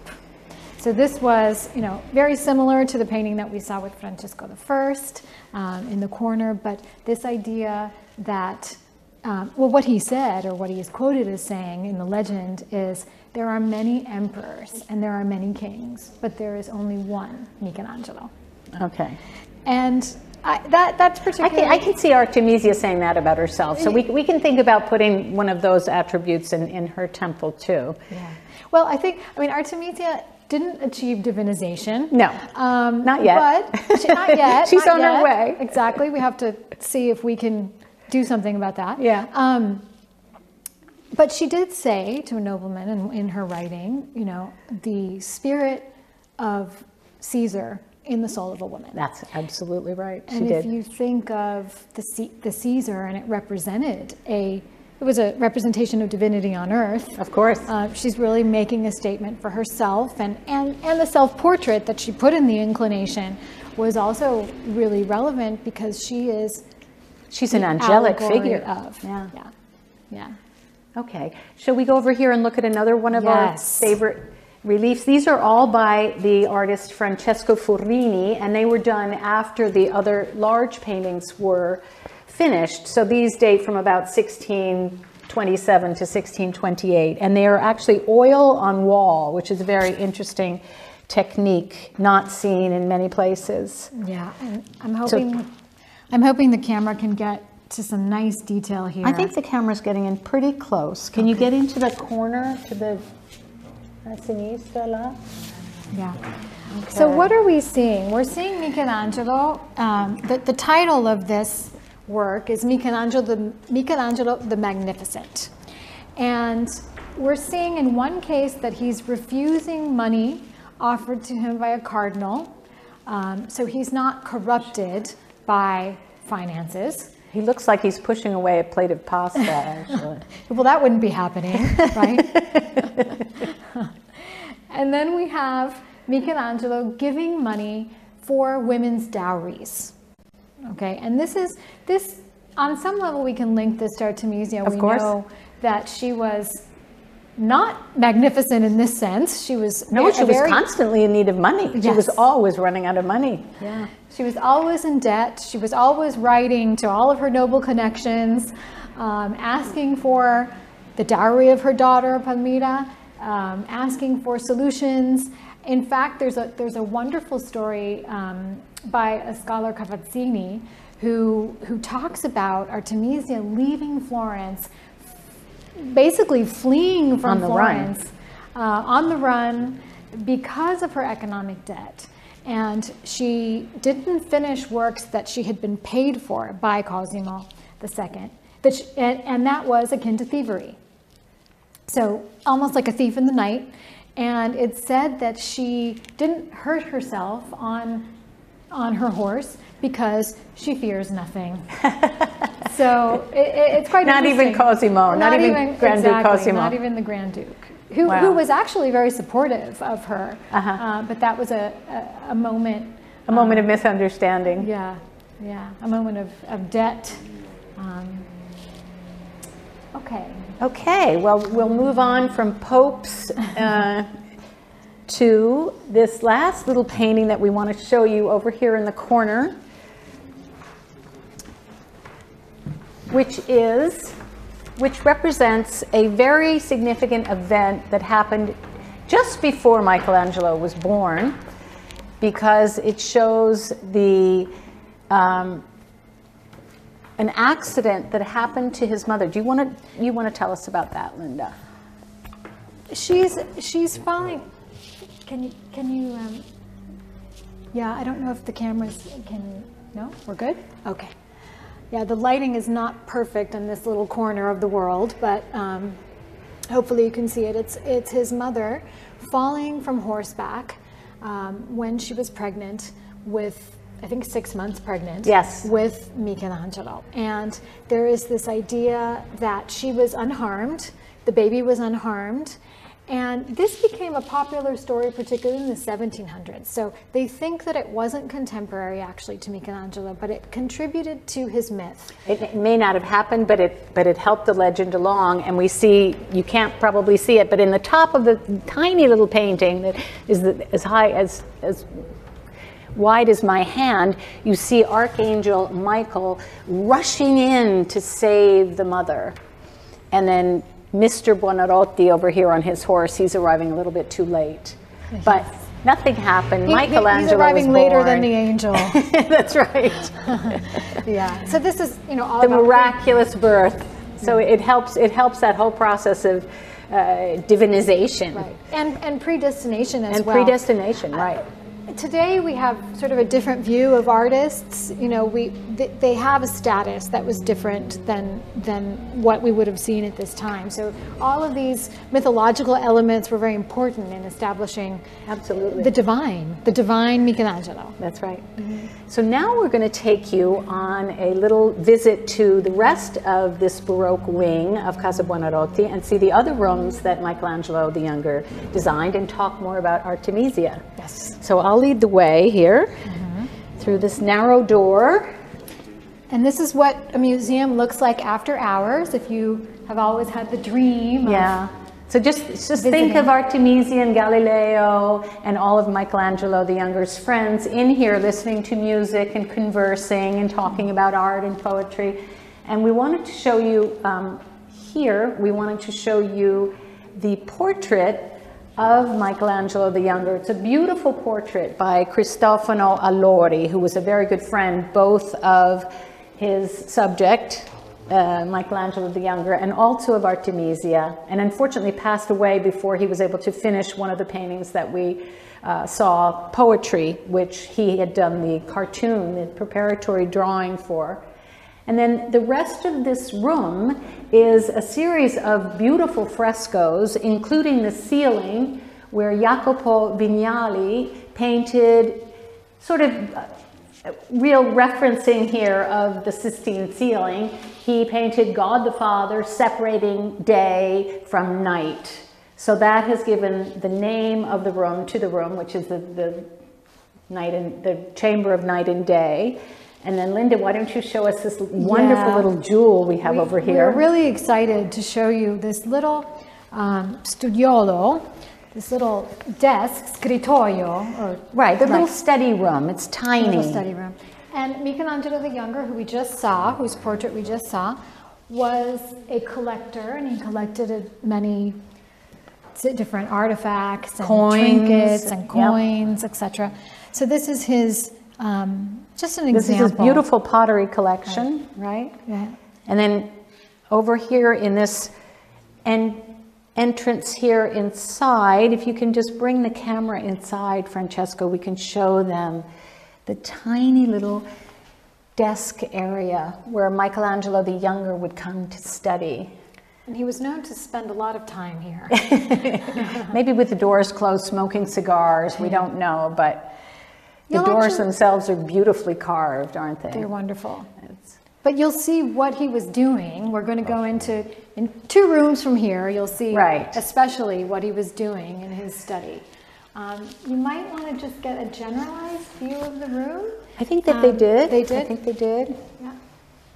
[SPEAKER 4] So this was, you know, very similar to the painting that we saw with Francesco I um, in the corner, but this idea that, um, well, what he said, or what he is quoted as saying in the legend is, there are many emperors and there are many kings, but there is only one Michelangelo.
[SPEAKER 3] Okay.
[SPEAKER 4] And I, that, that's
[SPEAKER 3] I can, I can see Artemisia saying that about herself. So we, we can think about putting one of those attributes in, in her temple too.
[SPEAKER 4] Yeah. Well, I think, I mean, Artemisia didn't achieve divinization.
[SPEAKER 3] No,
[SPEAKER 4] Um,
[SPEAKER 3] Not yet.
[SPEAKER 4] But she, not yet.
[SPEAKER 3] She's
[SPEAKER 4] not
[SPEAKER 3] on her way.
[SPEAKER 4] Exactly. We have to see if we can do something about that.
[SPEAKER 3] Yeah.
[SPEAKER 4] Um, but she did say to a nobleman in, in her writing, you know, the spirit of Caesar in the soul of a woman.
[SPEAKER 3] That's absolutely right. She
[SPEAKER 4] And
[SPEAKER 3] did.
[SPEAKER 4] if you think of the, C- the Caesar and it represented a, it was a representation of divinity on earth.
[SPEAKER 3] Of course.
[SPEAKER 4] Uh, she's really making a statement for herself and, and, and the self-portrait that she put in the inclination was also really relevant because she is
[SPEAKER 3] She's an angelic figure.
[SPEAKER 4] Of,
[SPEAKER 3] Yeah.
[SPEAKER 4] yeah, yeah.
[SPEAKER 3] Okay. Shall we go over here and look at another one of our favorite reliefs? These are all by the artist Francesco Furini, and they were done after the other large paintings were finished. So these date from about 1627 to 1628, and they are actually oil on wall, which is a very interesting technique not seen in many places.
[SPEAKER 4] Yeah, and I'm hoping, I'm hoping the camera can get to some nice detail here.
[SPEAKER 3] I think the camera's getting in pretty close. Can you get into the corner to the a sinistra là?
[SPEAKER 4] Yeah. So what are we seeing? We're seeing Michelangelo. Um, the, the title of this work is Michelangelo the, Michelangelo the Magnificent. And we're seeing in one case that he's refusing money offered to him by a cardinal. Um, so he's not corrupted by finances.
[SPEAKER 3] He looks like he's pushing away a plate of pasta, actually.
[SPEAKER 4] Well, that wouldn't be happening, right? and then we have Michelangelo giving money for women's dowries. Okay, and this is this on some level we can link this to Artemisia.
[SPEAKER 3] Of
[SPEAKER 4] we
[SPEAKER 3] course.
[SPEAKER 4] know that she was not magnificent in this sense. She was
[SPEAKER 3] no, she was
[SPEAKER 4] very-
[SPEAKER 3] constantly in need of money. She was always running out of money.
[SPEAKER 4] Yeah. She was always in debt. She was always writing to all of her noble connections, um, asking for the dowry of her daughter, Palmira, um, asking for solutions. In fact, there's a, there's a wonderful story um, by a scholar, Cavazzini, who, who talks about Artemisia leaving Florence, basically fleeing from
[SPEAKER 3] On.
[SPEAKER 4] Florence uh, on the run because of her economic debt. And she didn't finish works that she had been paid for by Cosimo II, that she, and, and that was akin to thievery. So almost like a thief in the night. And it said that she didn't hurt herself on, on her horse because she fears nothing. so it, it- it's quite
[SPEAKER 3] Not even. Cosimo, not even Grand Duke Cosimo.
[SPEAKER 4] Not even the Grand Duke, who,
[SPEAKER 3] Wow.
[SPEAKER 4] who was actually very supportive of her.
[SPEAKER 3] Uh-huh.
[SPEAKER 4] Uh, but that was a, a, a moment,
[SPEAKER 3] A moment of misunderstanding.
[SPEAKER 4] yeah, yeah, a moment of, of debt. Um, okay.
[SPEAKER 3] Okay, well, we'll move on from popes uh, to this last little painting that we want to show you over here in the corner. which is, which represents a very significant event that happened just before Michelangelo was born, because it shows the um, an accident that happened to his mother. Do you want to you want to tell us about that, Linda?
[SPEAKER 4] She's she's fine. Can you can you? Um, yeah, I don't know if the cameras can. No, we're good. Okay. Yeah, the lighting is not perfect in this little corner of the world, but um, hopefully you can see it. It's it's his mother falling from horseback um, when she was pregnant with I think six months pregnant.
[SPEAKER 3] Yes.
[SPEAKER 4] With Michelangelo. And there is this idea that she was unharmed, the baby was unharmed. And this became a popular story, particularly in the 1700s. So they think that it wasn't contemporary actually to Michelangelo, but it contributed to his myth.
[SPEAKER 3] It, it may not have happened, but it but it helped the legend along. And we see you can't probably see it, but in the top of the tiny little painting that is the, as high as as wide as my hand, you see Archangel Michael rushing in to save the mother. And then Mr. Buonarroti over here on his horse, he's arriving a little bit too late. But nothing happened.
[SPEAKER 4] He- he-
[SPEAKER 3] Michelangelo
[SPEAKER 4] he's arriving
[SPEAKER 3] was
[SPEAKER 4] later
[SPEAKER 3] born.
[SPEAKER 4] than the angel.
[SPEAKER 3] That's right.
[SPEAKER 4] yeah. So this is, you know, all
[SPEAKER 3] the miraculous birth. So it helps. It helps that whole process of uh, divinization
[SPEAKER 4] Right. And, and predestination as
[SPEAKER 3] and
[SPEAKER 4] well.
[SPEAKER 3] predestination. Right.
[SPEAKER 4] Today we have sort of a different view of artists. You know, we th- they have a status that was different than than what we would have seen at this time. So all of these mythological elements were very important in establishing
[SPEAKER 3] Absolutely.
[SPEAKER 4] the divine, the divine Michelangelo.
[SPEAKER 3] That's right. Mm-hmm. So now we're going to take you on a little visit to the rest of this Baroque wing of Casa Buonarroti and see the other rooms that Michelangelo the Younger designed and talk more about Artemisia.
[SPEAKER 4] Yes.
[SPEAKER 3] So I'll lead the way here through this narrow door.
[SPEAKER 4] And this is what a museum looks like after hours. If you have always had the dream. of-
[SPEAKER 3] Yeah. So just just think of Artemisia and Galileo and all of Michelangelo the Younger's friends in here listening to music and conversing and talking about art and poetry. And we wanted to show you um, here, we wanted to show you the portrait of Michelangelo the Younger. It's a beautiful portrait by Cristofano Allori, who was a very good friend both of his subject, uh, Michelangelo the Younger, and also of Artemisia, and unfortunately passed away before he was able to finish one of the paintings that we uh, saw, Poetry, which he had done the cartoon, the preparatory drawing for. And then the rest of this room is a series of beautiful frescoes, including the ceiling, where Jacopo Vignali painted sort of uh, real referencing here of the Sistine ceiling. He painted God the Father separating day from night. So that has given the name of the room to the room, which is the, the night and the chamber of night and day. And then Linda, why don't you show us this wonderful
[SPEAKER 4] Yeah.
[SPEAKER 3] little jewel we have
[SPEAKER 4] We-
[SPEAKER 3] over here?
[SPEAKER 4] We're really excited to show you this little um, studiolo, this little desk, scrittoio, or
[SPEAKER 3] right, the little study room. It's tiny.
[SPEAKER 4] little study room. And Michelangelo the Younger, who we just saw, whose portrait we just saw, was a collector, and he collected many different artifacts and
[SPEAKER 3] Coins,
[SPEAKER 4] trinkets and
[SPEAKER 3] yep.
[SPEAKER 4] coins, etc. So this is his, um, just an
[SPEAKER 3] This
[SPEAKER 4] example.
[SPEAKER 3] This is his beautiful pottery collection, right?
[SPEAKER 4] Yeah.
[SPEAKER 3] And then over here in this en- entrance here inside, if you can just bring the camera inside, Francesco, we can show them the tiny little desk area where Michelangelo the Younger would come to study.
[SPEAKER 4] And he was known to spend a lot of time here.
[SPEAKER 3] Maybe with the doors closed, smoking cigars, we don't know, but the
[SPEAKER 4] You'll
[SPEAKER 3] doors
[SPEAKER 4] actually-
[SPEAKER 3] themselves are beautifully carved, aren't they?
[SPEAKER 4] They're wonderful.
[SPEAKER 3] It's-
[SPEAKER 4] But you'll see what he was doing. We're going to go into in two rooms from here. You'll see,
[SPEAKER 3] Right.
[SPEAKER 4] especially what he was doing in his study. Um, you might want to just get a generalized view of the room.
[SPEAKER 3] I think that they
[SPEAKER 4] Um,
[SPEAKER 3] did.
[SPEAKER 4] They did.
[SPEAKER 3] I think they did.
[SPEAKER 4] Yeah.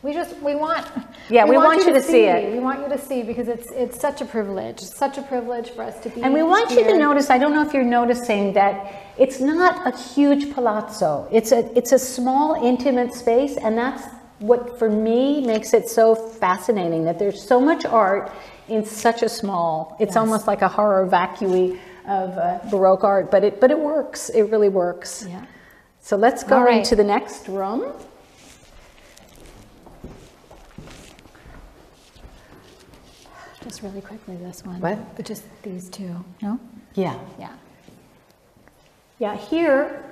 [SPEAKER 4] We just we want.
[SPEAKER 3] Yeah, we want you to see it.
[SPEAKER 4] We want you to see because it's it's such a privilege. It's such a privilege for us to be.
[SPEAKER 3] And we want you to notice, I don't know if you're noticing that it's not a huge palazzo. It's a it's a small intimate space and that's what for me makes it so fascinating that there's so much art in such a small. It's
[SPEAKER 4] Yes.
[SPEAKER 3] almost like a horror vacui of uh, Baroque art, but it but it works. It really works.
[SPEAKER 4] Yeah.
[SPEAKER 3] So let's go
[SPEAKER 4] right.
[SPEAKER 3] into the next room.
[SPEAKER 4] Just really quickly, this one.
[SPEAKER 3] What?
[SPEAKER 4] But just these two. No?
[SPEAKER 3] Yeah.
[SPEAKER 4] Yeah.
[SPEAKER 3] Yeah, here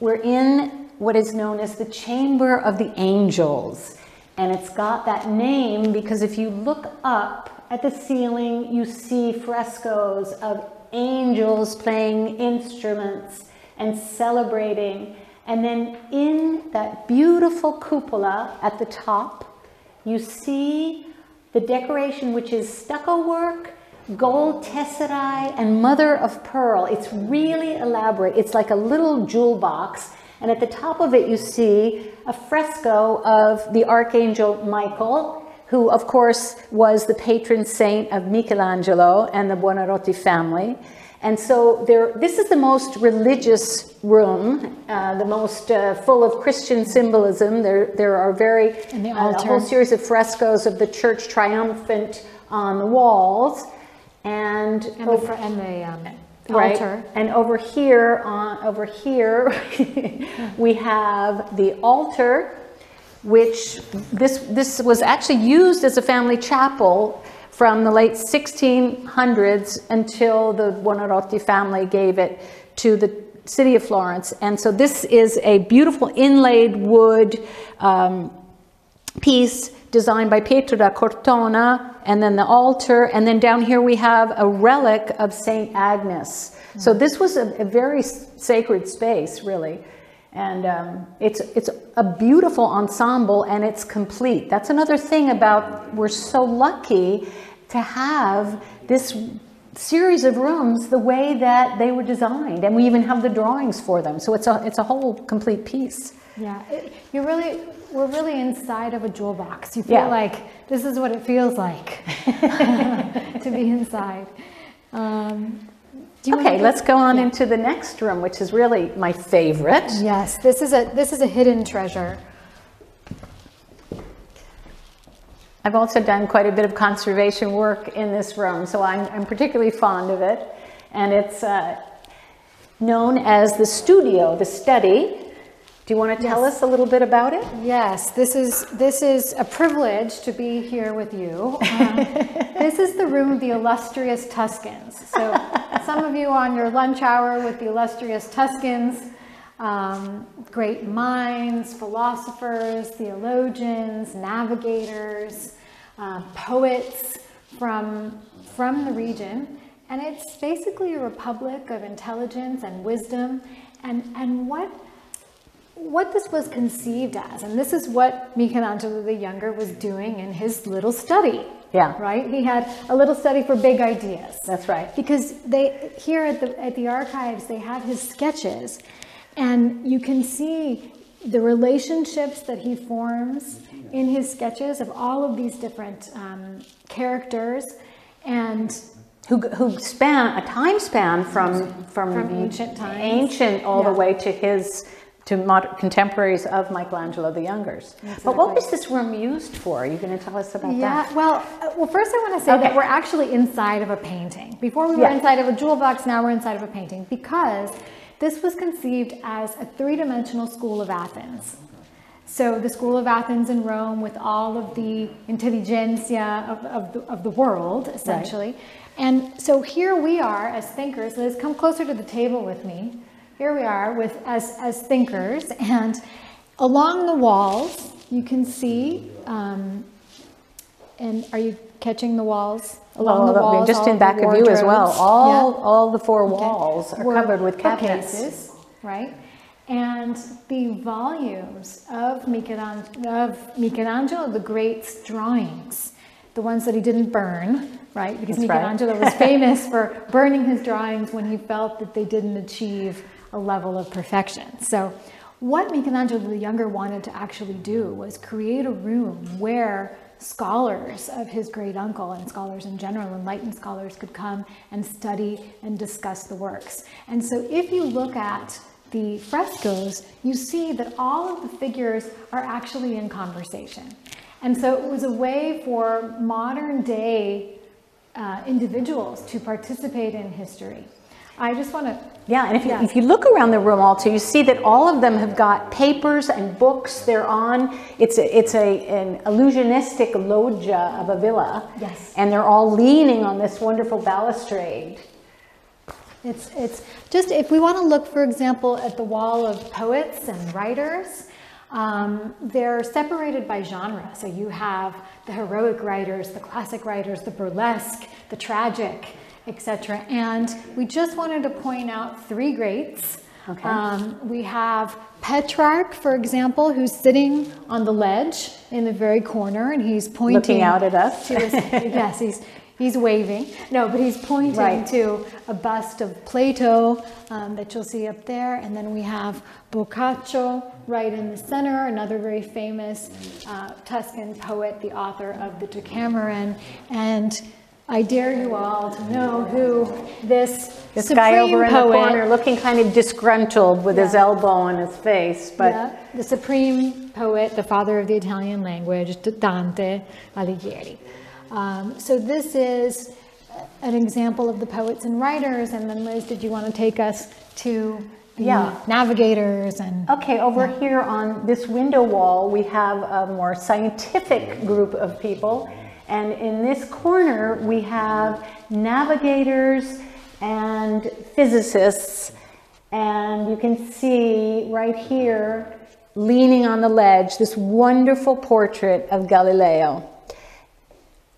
[SPEAKER 3] we're in what is known as the Chamber of the Angels. And it's got that name because if you look up at the ceiling, you see frescoes of angels playing instruments and celebrating. And then in that beautiful cupola at the top, you see the decoration, which is stucco work, gold tesserae, and mother of pearl. It's really elaborate. It's like a little jewel box. And at the top of it, you see a fresco of the Archangel Michael, who, of course, was the patron saint of Michelangelo and the Buonarroti family. And so there, this is the most religious room, uh, the most uh, full of Christian symbolism. There, there are very
[SPEAKER 4] And the
[SPEAKER 3] uh, a whole series of frescoes of the church triumphant on the walls, and,
[SPEAKER 4] And the,
[SPEAKER 3] over-
[SPEAKER 4] fr- and the um,
[SPEAKER 3] right,
[SPEAKER 4] altar.
[SPEAKER 3] and over here, on over here, we have the altar, which this this was actually used as a family chapel from the late 1600s until the Buonarroti family gave it to the city of Florence. And so this is a beautiful inlaid wood um, piece designed by Pietro da Cortona, and then the altar, and then down here we have a relic of Saint Agnes. So this was a, a very sacred space, really. And um, it's, it's a beautiful ensemble and it's complete. That's another thing about we're so lucky to have this series of rooms the way that they were designed. And we even have the drawings for them. So it's a, it's a whole complete piece.
[SPEAKER 4] Yeah, it, you really, we're really inside of a jewel box. You feel
[SPEAKER 3] Yeah.
[SPEAKER 4] like this is what it feels like to be inside. Um, do you wanna
[SPEAKER 3] Okay, let's go on
[SPEAKER 4] Yeah.
[SPEAKER 3] into the next room, which is really my favorite.
[SPEAKER 4] Yes, this is a this is a hidden treasure.
[SPEAKER 3] I've also done quite a bit of conservation work in this room, so I'm, I'm particularly fond of it. And it's uh, known as the studio, the study. Do you want to tell
[SPEAKER 4] Yes.
[SPEAKER 3] us a little bit about it?
[SPEAKER 4] Yes, this is this is a privilege to be here with you. Um, this is the room of the illustrious Tuscans. So some of you on your lunch hour with the illustrious Tuscans, um, great minds, philosophers, theologians, navigators, uh, poets from from the region, and it's basically a republic of intelligence and wisdom, and and what what this was conceived as, and this is what Michelangelo the Younger was doing in his little study.
[SPEAKER 3] Yeah.
[SPEAKER 4] Right? He had a little study for big ideas.
[SPEAKER 3] That's right.
[SPEAKER 4] Because they here at the at the archives they have his sketches, and you can see the relationships that he forms in his sketches of all of these different um, characters, and
[SPEAKER 3] Who, who span a time span from from,
[SPEAKER 4] From ancient times.
[SPEAKER 3] ancient all the way to his to contemporaries of Michelangelo the Younger's. But what was this room used for? Are you going to tell us about
[SPEAKER 4] Yeah,
[SPEAKER 3] that?
[SPEAKER 4] well, uh, well, first I want to say that we're actually inside of a painting. Before we were
[SPEAKER 3] Yeah.
[SPEAKER 4] inside of a jewel box, now we're inside of a painting because this was conceived as a three-dimensional school of Athens. So the school of Athens in Rome with all of the intelligentsia of, of, the, of the world, essentially. And so here we are as thinkers. Liz, come closer to the table with me. Here we are with as, as thinkers. And along the walls, you can see, um, and are you catching the walls? Oh, along the walls,
[SPEAKER 3] just in back of you as well. All
[SPEAKER 4] Yeah.
[SPEAKER 3] all the four
[SPEAKER 4] Okay.
[SPEAKER 3] walls are
[SPEAKER 4] Were
[SPEAKER 3] covered with cabinets.
[SPEAKER 4] bookcases, right? And the volumes of Michelangelo, of Michelangelo the Great's drawings, the ones that he didn't burn, right? Because
[SPEAKER 3] That's right.
[SPEAKER 4] Michelangelo was famous for burning his drawings when he felt that they didn't achieve a level of perfection. So, what Michelangelo the Younger wanted to actually do was create a room where scholars of his great uncle and scholars in general, enlightened scholars, could come and study and discuss the works. And so, if you look at the frescoes, you see that all of the figures are actually in conversation. And so it was a way for modern day uh, individuals to participate in history. I just want to.
[SPEAKER 3] Yeah, and if you, if you look around the room also, you see that all of them have got papers and books they're on. It's a, it's a, an illusionistic loggia of a villa.
[SPEAKER 4] Yes.
[SPEAKER 3] And they're all leaning on this wonderful balustrade.
[SPEAKER 4] It's, it's just, if we want to look, for example, at the wall of poets and writers, um, they're separated by genre. So you have the heroic writers, the classic writers, the burlesque, the tragic, etc. And we just wanted to point out three greats.
[SPEAKER 3] Okay.
[SPEAKER 4] Um, we have Petrarch, for example, who's sitting on the ledge in the very corner, and he's pointing
[SPEAKER 3] Looking out at us.
[SPEAKER 4] to his, yes, he's he's waving. No, but he's pointing
[SPEAKER 3] Right.
[SPEAKER 4] to a bust of Plato um, that you'll see up there, and then we have Boccaccio right in the center, another very famous uh, Tuscan poet, the author of the Decameron, and. I dare you all to know who this,
[SPEAKER 3] This guy over in the
[SPEAKER 4] poet,
[SPEAKER 3] corner looking kind of disgruntled with his elbow on his face, but
[SPEAKER 4] yeah, the supreme poet, the father of the Italian language, Dante Alighieri. Um, so this is an example of the poets and writers, and then Liz, did you want to take us to the
[SPEAKER 3] Yeah.
[SPEAKER 4] navigators and
[SPEAKER 3] Okay, over here on this window wall, we have a more scientific group of people. And in this corner, we have navigators and physicists. And you can see right here, leaning on the ledge, this wonderful portrait of Galileo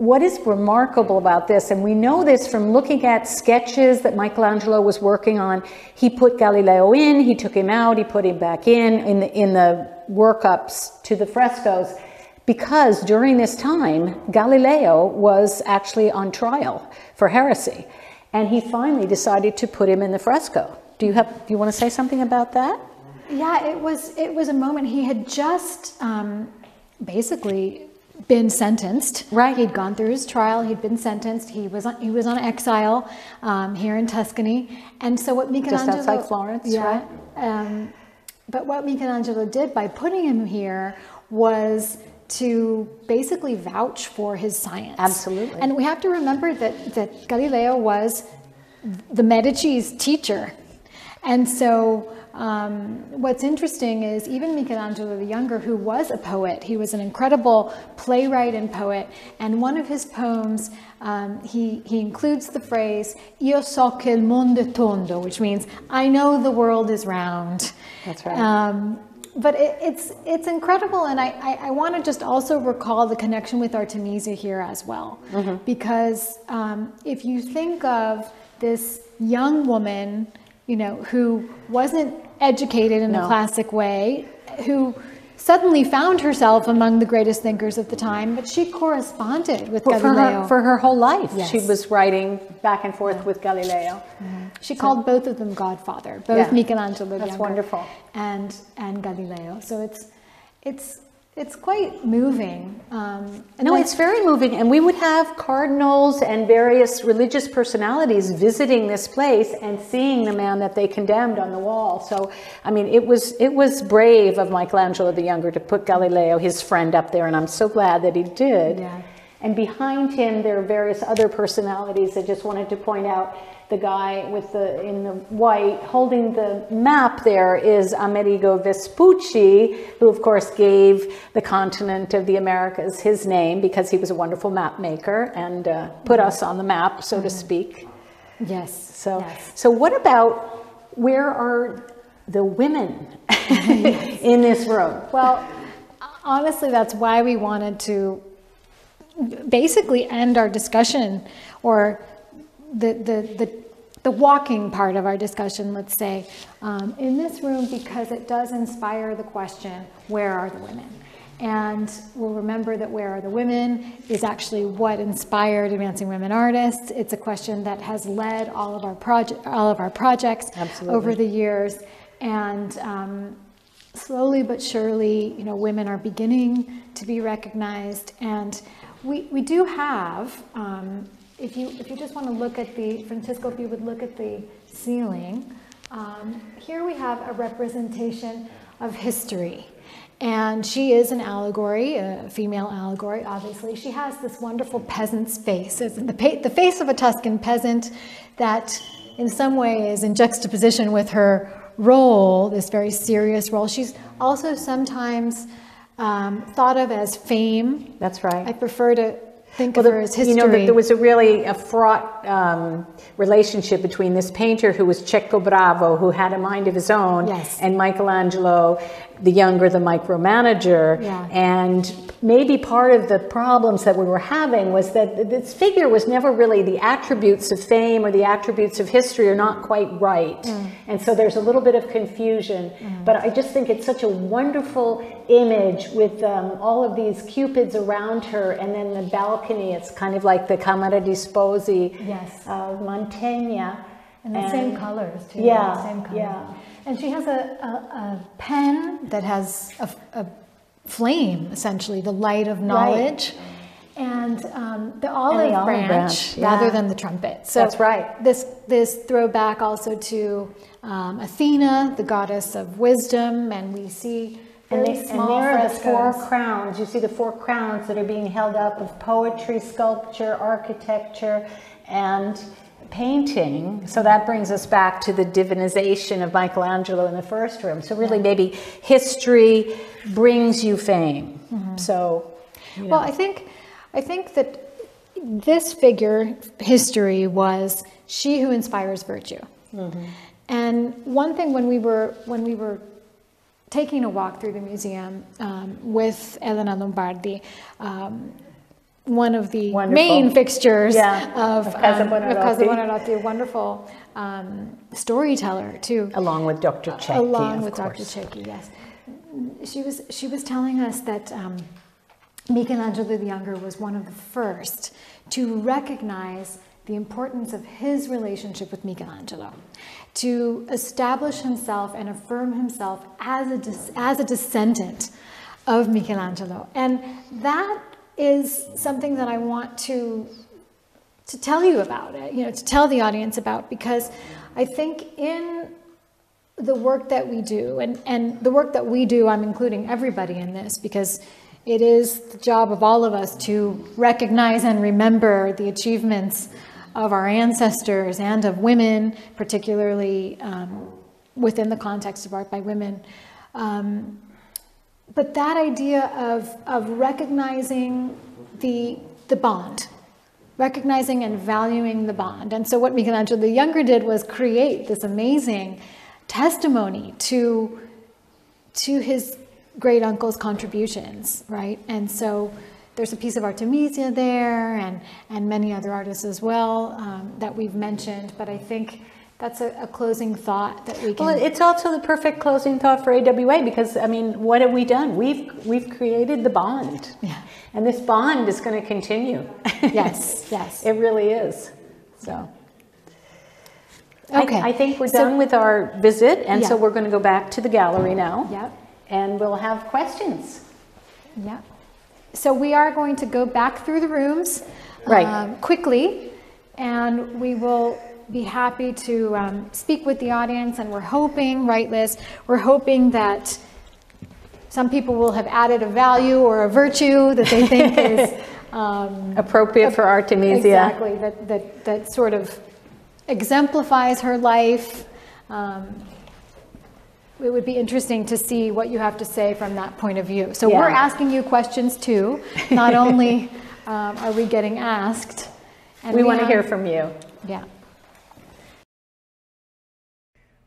[SPEAKER 3] what is remarkable about this, and we know this from looking at sketches that Michelangelo was working on, he put Galileo in, he took him out, he put him back in, in the, in the workups to the frescoes, because during this time, Galileo was actually on trial for heresy. And he finally decided to put him in the fresco. Do you have, do you want to say something about that?
[SPEAKER 4] Yeah, it was it was a moment he had just um, basically been sentenced.
[SPEAKER 3] Right.
[SPEAKER 4] He'd gone through his trial. He'd been sentenced. He was on, he was on exile um, here in Tuscany. And so what Michelangelo Just
[SPEAKER 3] outside Florence,
[SPEAKER 4] yeah. Um, but what Michelangelo did by putting him here was to basically vouch for his science.
[SPEAKER 3] Absolutely.
[SPEAKER 4] And we have to remember that that Galileo was the Medici's teacher. And so, um, what's interesting is even Michelangelo the Younger, who was a poet, he was an incredible playwright and poet. And one of his poems, um, he, he includes the phrase, Io so che il mondo è tondo, which means, I know the world is round.
[SPEAKER 3] That's right.
[SPEAKER 4] Um, but it, it's it's incredible, and I, I, I want to just also recall the connection with Artemisia here as well, because um, if you think of this young woman, you know, who wasn't educated in a classic way, who suddenly found herself among the greatest thinkers of the time, but she corresponded with
[SPEAKER 3] For
[SPEAKER 4] Galileo.
[SPEAKER 3] her, for her whole life, she was writing back and forth with Galileo. Mm-hmm.
[SPEAKER 4] She called both of them Godfather, both
[SPEAKER 3] Yeah.
[SPEAKER 4] Michelangelo
[SPEAKER 3] That's
[SPEAKER 4] Younger
[SPEAKER 3] wonderful.
[SPEAKER 4] and and Galileo. So it's it's it's quite moving. Um,
[SPEAKER 3] No, it's very moving. And we would have cardinals and various religious personalities visiting this place and seeing the man that they condemned on the wall. So, I mean, it was it was brave of Michelangelo the Younger to put Galileo, his friend, up there, and I'm so glad that he did.
[SPEAKER 4] Yeah.
[SPEAKER 3] And behind him, there are various other personalities. I just wanted to point out the guy with the in the white holding the map. There is Amerigo Vespucci, who of course gave the continent of the Americas his name because he was a wonderful map maker and uh, put us on the map, so to speak.
[SPEAKER 4] yes.
[SPEAKER 3] So,
[SPEAKER 4] yes.
[SPEAKER 3] so what about where are the women in this room?
[SPEAKER 4] Well, honestly, that's why we wanted to basically end our discussion or the, the, the, the walking part of our discussion, let's say, um, in this room because it does inspire the question where are the women? And we'll remember that Where Are the Women is actually what inspired Advancing Women Artists. It's a question that has led all of our, project, all of our projects
[SPEAKER 3] Absolutely.
[SPEAKER 4] over the years. And um, slowly but surely, you know, women are beginning to be recognized. And we, we do have, um, if you, if you just want to look at the, Francesco, if you would look at the ceiling, Um, here we have a representation of history. And she is an allegory, a female allegory, obviously. She has this wonderful peasant's face. It's the, the face of a Tuscan peasant that, in some way, is in juxtaposition with her role, this very serious role. She's also sometimes um, thought of as fame.
[SPEAKER 3] That's right.
[SPEAKER 4] I prefer to think well, of her as history.
[SPEAKER 3] You know, there was a really a fraught um, relationship between this painter who was Cecco Bravo, who had a mind of his own,
[SPEAKER 4] yes.
[SPEAKER 3] and Michelangelo, the younger, the micromanager.
[SPEAKER 4] Yeah.
[SPEAKER 3] And maybe part of the problems that we were having was that this figure was never really the attributes of fame or the attributes of history are not quite right.
[SPEAKER 4] Mm.
[SPEAKER 3] And so there's a little bit of confusion.
[SPEAKER 4] Mm.
[SPEAKER 3] But I just think it's such a wonderful image with um, all of these cupids around her and then the balcony. It's kind of like the Camera di Sposi
[SPEAKER 4] yes.
[SPEAKER 3] of Mantegna.
[SPEAKER 4] And the and, same colors, too.
[SPEAKER 3] Yeah,
[SPEAKER 4] same colors.
[SPEAKER 3] yeah.
[SPEAKER 4] And she has a, a, a pen that has a, a, flame, essentially, the light of knowledge.
[SPEAKER 3] Right.
[SPEAKER 4] And um, the olive,
[SPEAKER 3] and the olive
[SPEAKER 4] branch,
[SPEAKER 3] branch yeah.
[SPEAKER 4] rather than the trumpet.
[SPEAKER 3] So That's right.
[SPEAKER 4] This, this throwback also to um, Athena, the goddess of wisdom, and we see
[SPEAKER 3] and,
[SPEAKER 4] they,
[SPEAKER 3] and there are the four crowns. You see the four crowns that are being held up of poetry, sculpture, architecture, and painting. So that brings us back to the divinization of Michelangelo in the first room. So really, maybe history brings you fame. Mm-hmm. So,
[SPEAKER 4] you know. well, I think, I think that this figure, history, was she who inspires virtue. Mm-hmm. And one thing when we were when we were taking a walk through the museum um, with Elena Lombardi, um, one of the
[SPEAKER 3] wonderful.
[SPEAKER 4] main fixtures
[SPEAKER 3] yeah.
[SPEAKER 4] of,
[SPEAKER 3] of Casa Buonarroti,
[SPEAKER 4] um, a wonderful um, storyteller too.
[SPEAKER 3] Along with Dr. Cecchi,
[SPEAKER 4] Along with
[SPEAKER 3] course.
[SPEAKER 4] Dr. Cecchi, yes. She was, she was telling us that um, Michelangelo the Younger was one of the first to recognize the importance of his relationship with Michelangelo, to establish himself and affirm himself as a, as a descendant of Michelangelo. And that is something that I want to to tell you about it, you know, to tell the audience about because I think in the work that we do and, and the work that we do, I'm including everybody in this because it is the job of all of us to recognize and remember the achievements of our ancestors and of women, particularly um, within the context of art by women. Um, but that idea of, of recognizing the, the bond, recognizing and valuing the bond. And so what Michelangelo the Younger did was create this amazing testimony to, to his great uncle's contributions, right? And so there's a piece of Artemisia there and, and many other artists as well um, that we've mentioned, but I think that's a, a, closing thought that we can.
[SPEAKER 3] Well, it's also the perfect closing thought for AWA because I mean, what have we done? We've we've created the bond,
[SPEAKER 4] yeah,
[SPEAKER 3] and this bond is going to continue.
[SPEAKER 4] Yes, yes,
[SPEAKER 3] it really is. So.
[SPEAKER 4] Okay.
[SPEAKER 3] I, I think we're so, done with our visit, and
[SPEAKER 4] yeah.
[SPEAKER 3] so we're going to go back to the gallery now.
[SPEAKER 4] Yeah.
[SPEAKER 3] And we'll have questions.
[SPEAKER 4] Yeah. So we are going to go back through the rooms
[SPEAKER 3] right.
[SPEAKER 4] um, quickly, and we will be happy to um, speak with the audience. And we're hoping, right, Liz? We're hoping that some people will have added a value or a virtue that they think is um,
[SPEAKER 3] appropriate for Artemisia.
[SPEAKER 4] Exactly. That that that sort of exemplifies her life. Um, it would be interesting to see what you have to say from that point of view. So
[SPEAKER 3] yeah.
[SPEAKER 4] we're asking you questions too. Not only um, are we getting asked,
[SPEAKER 3] and we, we want to hear from you.
[SPEAKER 4] Yeah.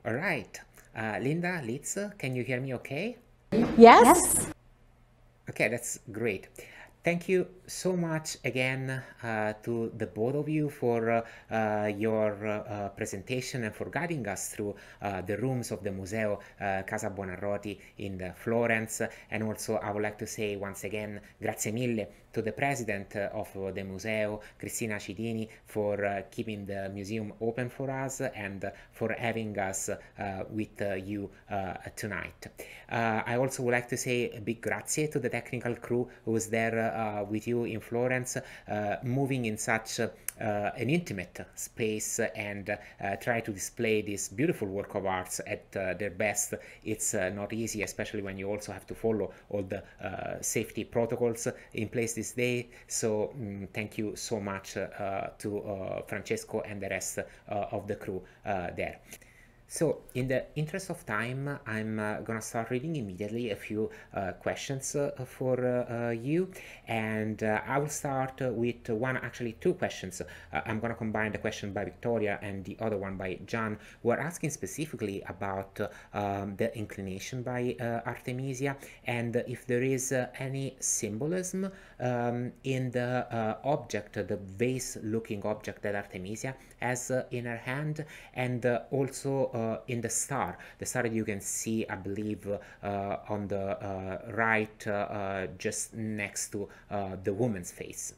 [SPEAKER 1] All right. Uh, Linda, Liz, can you hear me okay?
[SPEAKER 3] Yes.
[SPEAKER 4] yes.
[SPEAKER 1] Okay, that's great. Thank you so much again uh, to the both of you for uh, uh, your uh, presentation and for guiding us through uh, the rooms of the Museo uh, Casa Buonarroti in Florence. And also, I would like to say once again, grazie mille to the president of the Museo, Cristina Acidini, for uh, keeping the museum open for us and for having us uh, with uh, you tonight. I also would like to say a big grazie to the technical crew who was there with you in Florence, moving in such uh, Uh, an intimate space and uh, try to display this beautiful work of arts at uh, their best. It's uh, not easy, especially when you also have to follow all the uh, safety protocols in place this day. So um, thank you so much to Francesco and the rest of the crew there. So, in the interest of time, I'm uh, gonna start reading immediately a few uh, questions uh, for uh, uh, you, and uh, I will start with one, actually two questions. I'm gonna combine the question by Victoria and the other one by John, who are asking specifically about um, the inclination by Artemisia and if there is any symbolism um, in the object, the vase-looking object that Artemisia has in her hand, and also uh, in the star, the star that you can see, I believe, uh, on the uh, right, just next to the woman's face.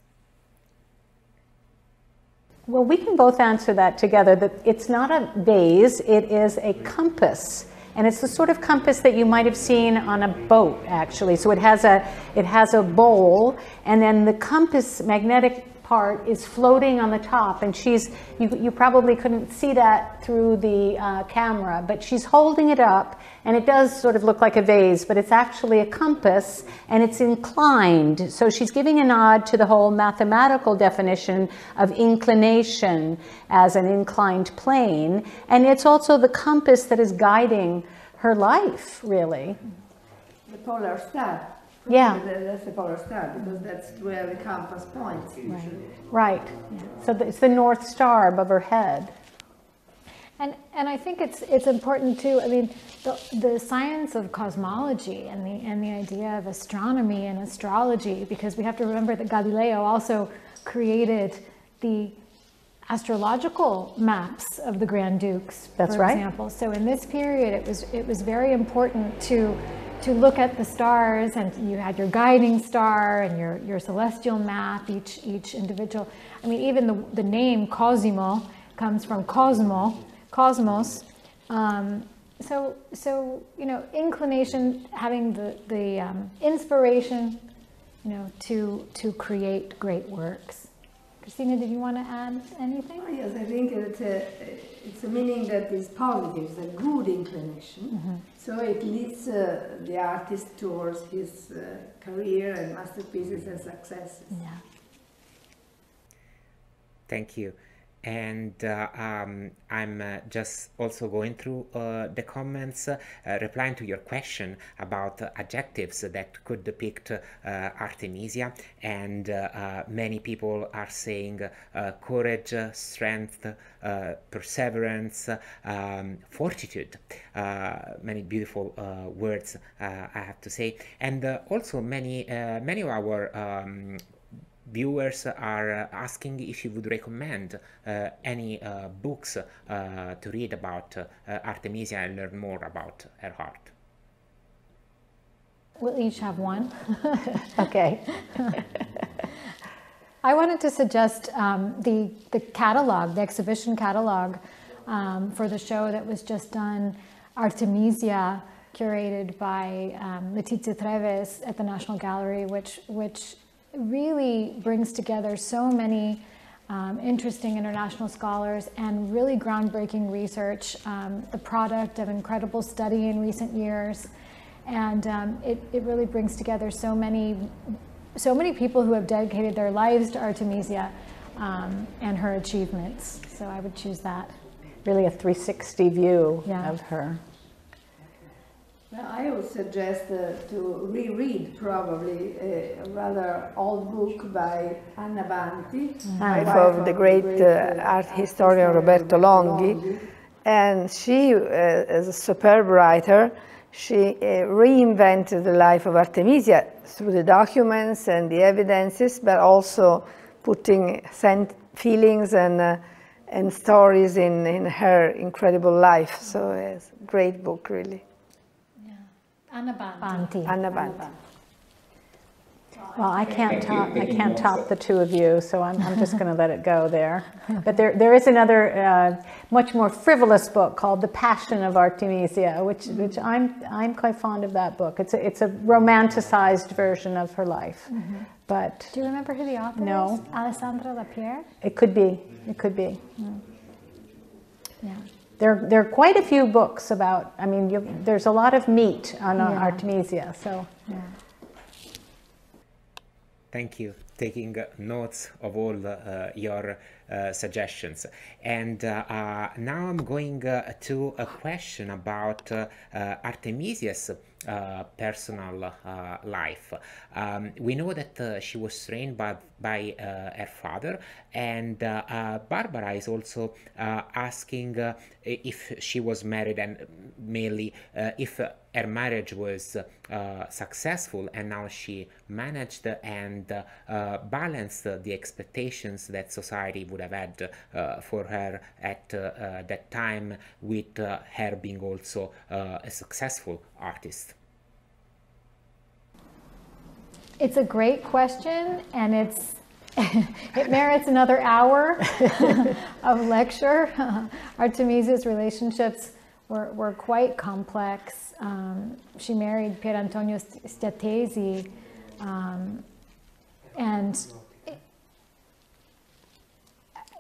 [SPEAKER 3] Well, we can both answer that together. That it's not a vase; it is a compass, and it's the sort of compass that you might have seen on a boat, actually. So it has a it has a bowl, and then the compass magnetic part is floating on the top and she's you, you probably couldn't see that through the uh, camera but she's holding it up and it does sort of look like a vase but it's actually a compass and it's inclined. So she's giving a nod to the whole mathematical definition of inclination as an inclined plane and it's also the compass that is guiding her life really.
[SPEAKER 2] The polar star
[SPEAKER 3] yeah.
[SPEAKER 2] That's the polar star because that's where the compass points
[SPEAKER 3] usually. Right. Yeah. So it's the North Star above her head.
[SPEAKER 4] And, and I think it's, it's important too, I mean, the, the science of cosmology and the, and the idea of astronomy and astrology, because we have to remember that Galileo also created the astrological maps of the Grand Dukes,
[SPEAKER 3] That's
[SPEAKER 4] for
[SPEAKER 3] right.
[SPEAKER 4] example. So in this period, it was, it was very important to to look at the stars and you had your guiding star and your, your celestial map, each, each individual. I mean, even the, the name Cosimo comes from Cosmo, Cosmos. Um, so, so, you know, inclination, having the, the um, inspiration, you know, to, to create great works. Cristina, did you want to add anything?
[SPEAKER 2] Oh, yes, I think it's a, it's a meaning that is positive, it's a good inclination. Mm -hmm. So it leads uh, the artist towards his uh, career and masterpieces and successes.
[SPEAKER 4] Yeah.
[SPEAKER 1] Thank you and uh, um, I'm uh, just also going through uh, the comments, uh, replying to your question about adjectives that could depict uh, Artemisia, and uh, many people are saying courage, strength, perseverance, um, fortitude. many beautiful words, I have to say, and also many many of our um, viewers are uh, asking if you would recommend uh, any uh, books to read about Artemisia and learn more about her art.
[SPEAKER 4] We'll each have one.
[SPEAKER 3] okay.
[SPEAKER 4] I wanted to suggest um, the, the catalog, the exhibition catalog um, for the show that was just done, Artemisia, curated by um, Letizia Treves at the National Gallery, which, which really brings together so many um, interesting international scholars and really groundbreaking research, um, the product of incredible study in recent years. And um, it, it really brings together so many, so many people who have dedicated their lives to Artemisia um, and her achievements. So I would choose that.
[SPEAKER 3] Really a 360 view
[SPEAKER 4] yeah.
[SPEAKER 3] of her.
[SPEAKER 2] I would suggest uh, to reread probably a rather old book by Anna Banti,
[SPEAKER 3] mm-hmm.
[SPEAKER 2] wife of, the great, great uh, art historian Roberto Longhi. Longhi. And she, uh, as a superb writer, she uh, reinvented the life of Artemisia through the documents and the evidences, but also putting feelings and, uh, and stories in, in her incredible life. So it's a great book, really.
[SPEAKER 4] Anna Banti.
[SPEAKER 2] Anna Banti.
[SPEAKER 3] Well, I can't top, I can't top the two of you, so I'm, I'm just going to let it go there. But there, there is another uh, much more frivolous book called The Passion of Artemisia, which, which I'm, I'm quite fond of that book. It's a, it's a romanticized version of her life. Mm-hmm. But
[SPEAKER 4] do you remember who the author
[SPEAKER 3] no.
[SPEAKER 4] is? Alessandra Lapierre.
[SPEAKER 3] It could be. It could be. Mm. Yeah. There, there are quite a few books about. I mean, you, there's a lot of meat on yeah. Artemisia. So. Yeah.
[SPEAKER 1] Thank you. Taking notes of all uh, your uh, suggestions. And uh, uh, now I'm going uh, to a question about uh, Artemisia's uh, personal uh, life. Um, we know that uh, she was trained by, by her father, and Barbara is also asking if she was married and mainly if her marriage was uh, successful and now she managed and uh, balanced the expectations that society would have had uh, for her at that time with her being also a successful artist.
[SPEAKER 4] It's a great question, and it's it merits another hour of lecture. Artemisia's relationships were, were quite complex. Um, she married Pier Antonio Stiattesi, um, and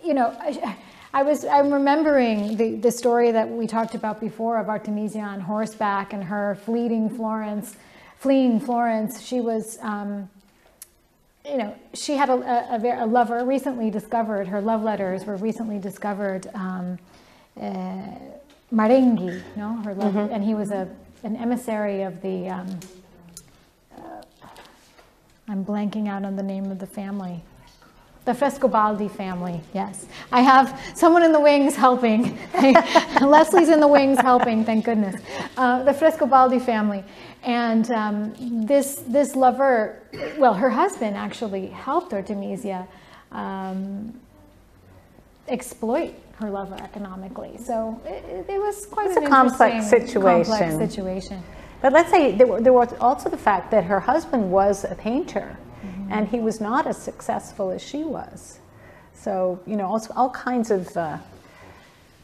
[SPEAKER 4] you know, I, was I'm remembering the, the story that we talked about before of Artemisia on horseback and her fleeing Florence fleeing Florence, she was, um, you know, she had a, a, a, lover recently discovered, her love letters were recently discovered, um, uh, Maringhi, no, her love, mm-hmm. and he was a, an emissary of the, um, uh, I'm blanking out on the name of the family. The Frescobaldi family, yes. I have someone in the wings helping. Leslie's in the wings helping, thank goodness. Uh, the Frescobaldi family. And um, this, this lover, well, her husband actually helped Artemisia um, exploit her lover economically. So it, it was quite
[SPEAKER 3] it's a complex situation.
[SPEAKER 4] complex situation.
[SPEAKER 3] But let's say there, there, was also the fact that her husband was a painter. And he was not as successful as she was. So, you know, all, all kinds of uh,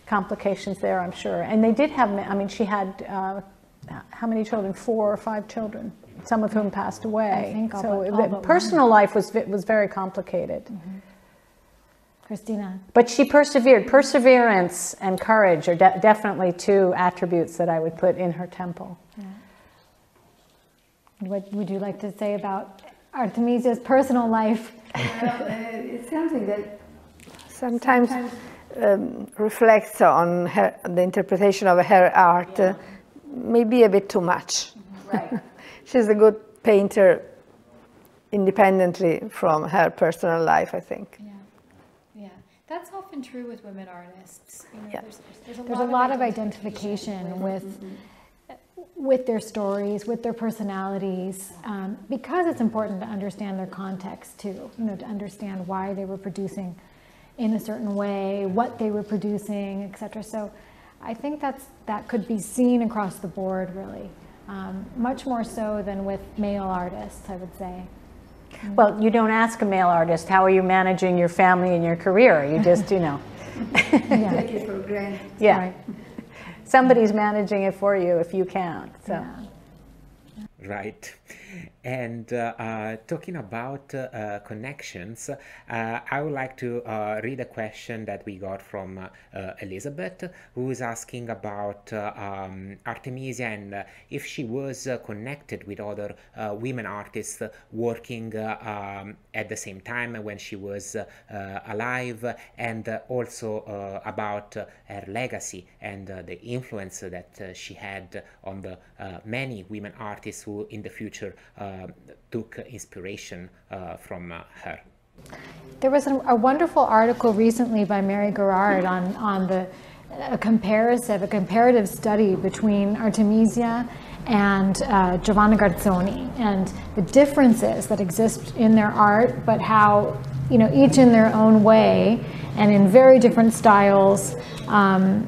[SPEAKER 3] complications there, I'm sure. And they did have, I mean, she had uh, how many children? Four or five children, some of whom passed away. so all the personal one. life was was very complicated. Mm-hmm.
[SPEAKER 4] Cristina.
[SPEAKER 3] But she persevered. Perseverance and courage are de- definitely two attributes that I would put in her temple. Yeah.
[SPEAKER 4] What would you like to say about Artemisia's personal life?
[SPEAKER 2] Well, uh, it's something that sometimes, sometimes um, reflects on her, the interpretation of her art. Yeah maybe a bit too much. Right. She's a good painter independently from her personal life, I think.
[SPEAKER 5] Yeah, yeah. That's often true with women artists.
[SPEAKER 4] You know, yeah. There's, there's, a, there's lot a lot of identification, identification with, mm-hmm. With their stories, with their personalities, um, because it's important to understand their context too. You know, to understand why they were producing in a certain way, what they were producing, etc. So I think that's, that could be seen across the board, really, um, much more so than with male artists, I would say.
[SPEAKER 3] Well, you don't ask a male artist, how are you managing your family and your career? You just, you know.
[SPEAKER 2] yeah. Take it for granted.
[SPEAKER 3] Yeah. Right. Somebody's managing it for you if you can't. So.
[SPEAKER 1] Yeah. Right. And uh, uh, talking about uh, connections, I would like to read a question that we got from Elizabeth, who is asking about um, Artemisia and if she was connected with other women artists working um, at the same time when she was uh, uh, alive, and uh, also about her legacy and the influence that she had on the many women artists who in the future uh, took inspiration uh, from uh, her.
[SPEAKER 4] There was a, a, wonderful article recently by Mary Garrard on, on the a comparative, a comparative study between Artemisia and uh, Giovanna Garzoni and the differences that exist in their art, but how, you know, each in their own way and in very different styles, um,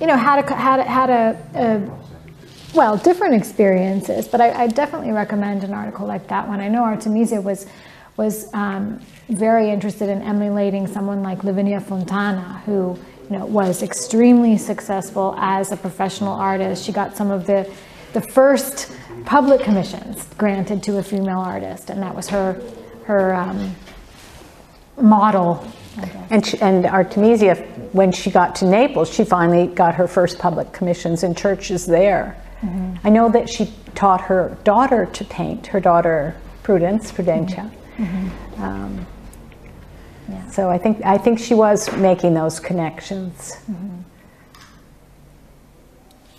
[SPEAKER 4] you know, had a, had a, had a, a well, different experiences, but I, I, definitely recommend an article like that one. I know Artemisia was was um, very interested in emulating someone like Lavinia Fontana, who you know was extremely successful as a professional artist. She got some of the the first public commissions granted to a female artist, and that was her her um, model.
[SPEAKER 3] And, she, and Artemisia, when she got to Naples, she finally got her first public commissions in churches there. Mm-hmm. I know that she taught her daughter to paint, her daughter Prudence, Prudentia. Mm-hmm. Um, yeah. So I think I think she was making those connections. Mm-hmm.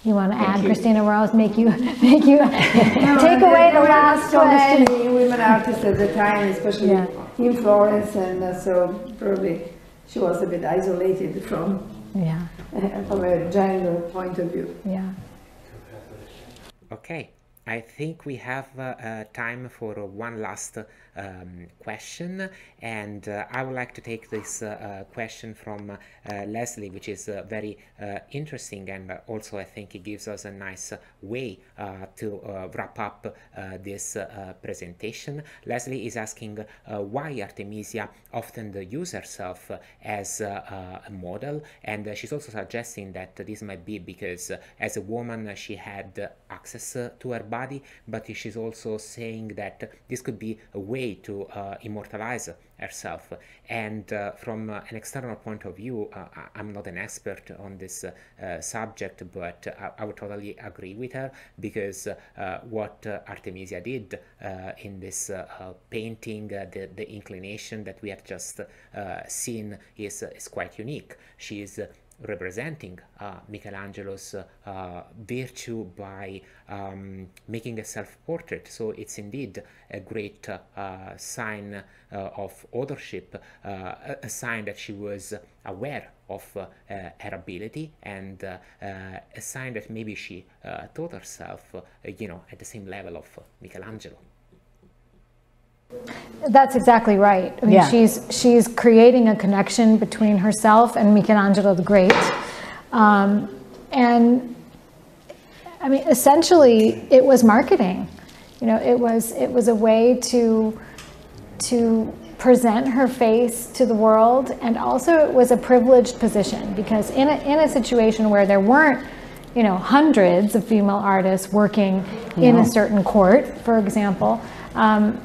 [SPEAKER 4] You want to Thank add, you. Christina Rose, make you make you no, take away the last
[SPEAKER 2] so many women artists at the time, especially yeah. in Florence, and uh, so probably she was a bit isolated from yeah uh, from a gender point of view.
[SPEAKER 4] Yeah.
[SPEAKER 1] Okay, I think we have uh, uh time for one last um, question and uh, I would like to take this uh, uh question from uh, Leslie which is uh, very uh, interesting and also I think it gives us a nice way to wrap up this presentation. Leslie is asking why Artemisia often uses herself as a model and she's also suggesting that this might be because as a woman she had access to her body but she's also saying that this could be a way way to uh, immortalize herself. And uh, from uh, an external point of view, uh, I'm not an expert on this uh, subject, but I, I, would totally agree with her because uh, what Artemisia did in this painting, the, the inclination that we have just seen is, is quite unique. She is representing uh, Michelangelo's uh, virtue by um, making a self-portrait. So it's indeed a great uh, sign uh, of authorship, uh, a sign that she was aware of uh, her ability and a sign that maybe she thought herself, you know, at the same level of Michelangelo.
[SPEAKER 4] That's exactly right. I mean, yeah. she's she's creating a connection between herself and Michelangelo the Great, um, and I mean, essentially, it was marketing. You know, it was it was a way to to present her face to the world, and also it was a privileged position because in a, in a situation where there weren't you know hundreds of female artists working in a certain court, for example. Um,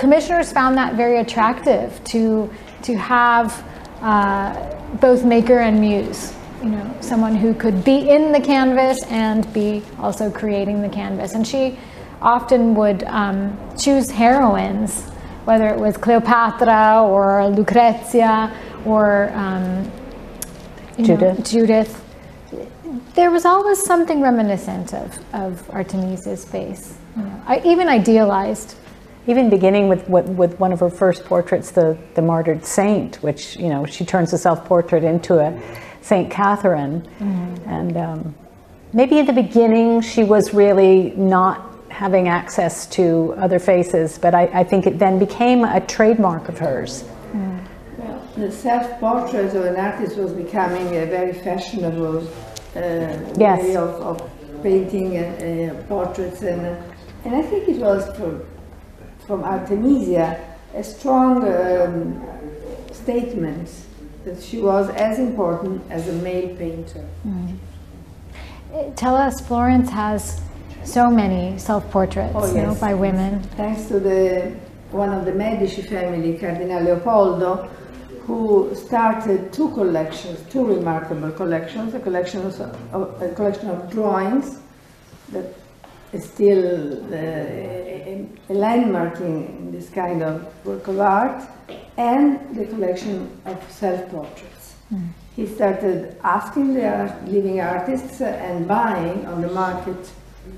[SPEAKER 4] commissioners found that very attractive to, to have uh, both maker and muse. You know, someone who could be in the canvas and be also creating the canvas. And she often would um, choose heroines, whether it was Cleopatra or Lucrezia or um,
[SPEAKER 3] Judith.
[SPEAKER 4] Know, Judith. There was always something reminiscent of, of Artemisia's face. You know, I even idealized
[SPEAKER 3] even beginning with, with, with, one of her first portraits, the, the martyred saint, which, you know, she turns a self-portrait into a Saint Catherine. Mm-hmm. And um, maybe in the beginning she was really not having access to other faces, but I, I think it then became a trademark of hers.
[SPEAKER 2] Mm. Well, the self-portrait of an artist was becoming a very fashionable uh, yes. way of, of painting uh, portraits, and, and I think it was for from Artemisia a strong um, statement that she was as important as a male painter. Mm.
[SPEAKER 4] Tell us, Florence has so many self-portraits oh, yes. you know, by women.
[SPEAKER 2] Thanks to the one of the Medici family, Cardinal Leopoldo, who started two collections, two remarkable collections, a collection of, a collection of drawings that still a, a landmark in, in, this kind of work of art, and the collection of self-portraits. Mm. He started asking the art, living artists and buying on the market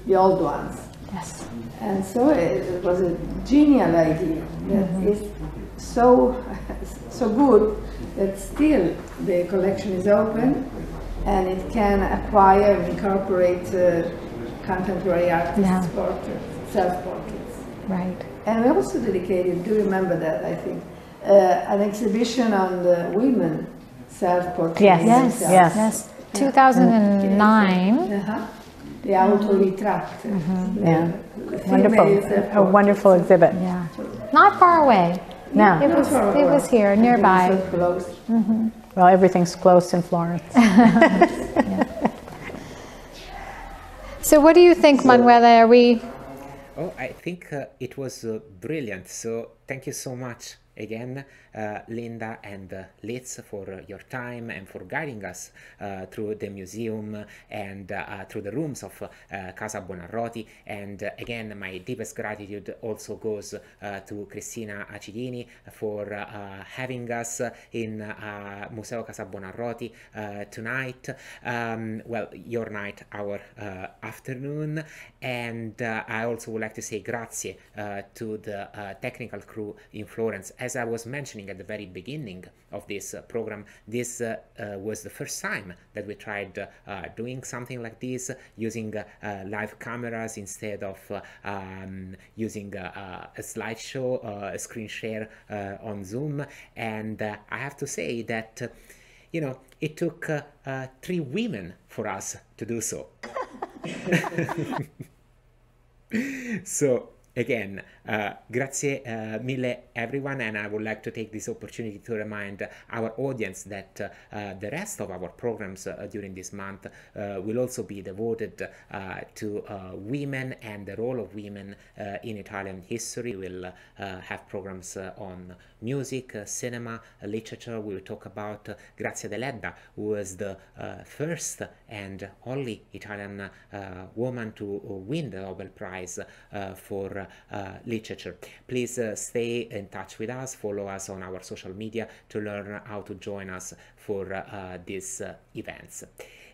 [SPEAKER 2] the old ones.
[SPEAKER 4] Yes.
[SPEAKER 2] And so it, was a genial idea that mm -hmm. is so so good that still the collection is open and it can acquire and incorporate uh, contemporary artists' yeah. portraits, self-portraits.
[SPEAKER 4] Right.
[SPEAKER 2] And we also dedicated, do you remember that, I think, uh, an exhibition on the women self-portraits.
[SPEAKER 3] Yes, yes, yes. yes.
[SPEAKER 4] Yeah. 2009. Uh-huh.
[SPEAKER 2] the autoritratti.
[SPEAKER 3] Yeah.
[SPEAKER 2] The
[SPEAKER 3] Wonderful. A wonderful exhibit.
[SPEAKER 4] Yeah. Not far away.
[SPEAKER 3] No.
[SPEAKER 4] It was, it was here, nearby.
[SPEAKER 2] So close.
[SPEAKER 3] Well, everything's close in Florence.
[SPEAKER 4] So what do you think, Manuela? Are we
[SPEAKER 1] Oh, I think uh, it was uh, brilliant. So thank you so much again, Linda and uh, Liz, for uh, your time and for guiding us uh, through the museum and uh, uh, through the rooms of uh, Casa Buonarroti. And uh, again, my deepest gratitude also goes uh, to Cristina Acidini for uh, uh, having us in uh, Museo Casa Buonarroti uh, tonight. Um, well, your night, our uh, afternoon. And uh, I also would like to say grazie uh, to the uh, technical crew in Florence. As I was mentioning at the very beginning of this uh, program, this uh, uh, was the first time that we tried uh, doing something like this using uh, uh, live cameras instead of um, using a slideshow, a screen share on Zoom. And I have to say that, you know, it took three women for us to do so. so again uh, grazie uh, mille everyone and i would like to take this opportunity to remind our audience that uh, the rest of our programs uh, during this month uh, will also be devoted uh, to uh, women and the role of women uh, in italian history. We'll have programs on music cinema literature. We will talk about grazia deledda who was the first and only italian woman to win the nobel prize for literature. Please uh, stay in touch with us, follow us on our social media to learn how to join us for uh, these uh, events.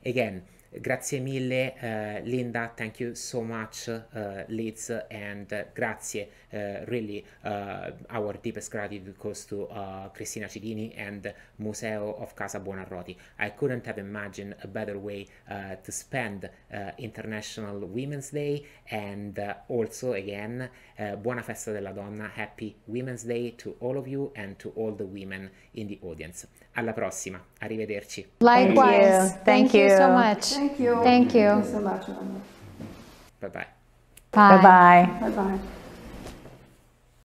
[SPEAKER 1] Again, grazie mille uh, Linda, thank you so much uh, Liz and grazie really uh, our deepest gratitude goes to uh, Cristina Acidini and Museo of Casa Buonarroti. I couldn't have imagined a better way uh, to spend uh, International Women's Day and uh, also again uh, buona festa della donna, happy Women's Day to all of you and to all the women in the audience. Alla prossima, arrivederci.
[SPEAKER 4] likewise?
[SPEAKER 3] Thank
[SPEAKER 4] you so
[SPEAKER 3] you.
[SPEAKER 4] much.
[SPEAKER 2] Thank you.
[SPEAKER 4] Thank you.
[SPEAKER 2] Thank you so much.
[SPEAKER 1] Bye bye.
[SPEAKER 3] Bye bye.
[SPEAKER 2] Bye bye.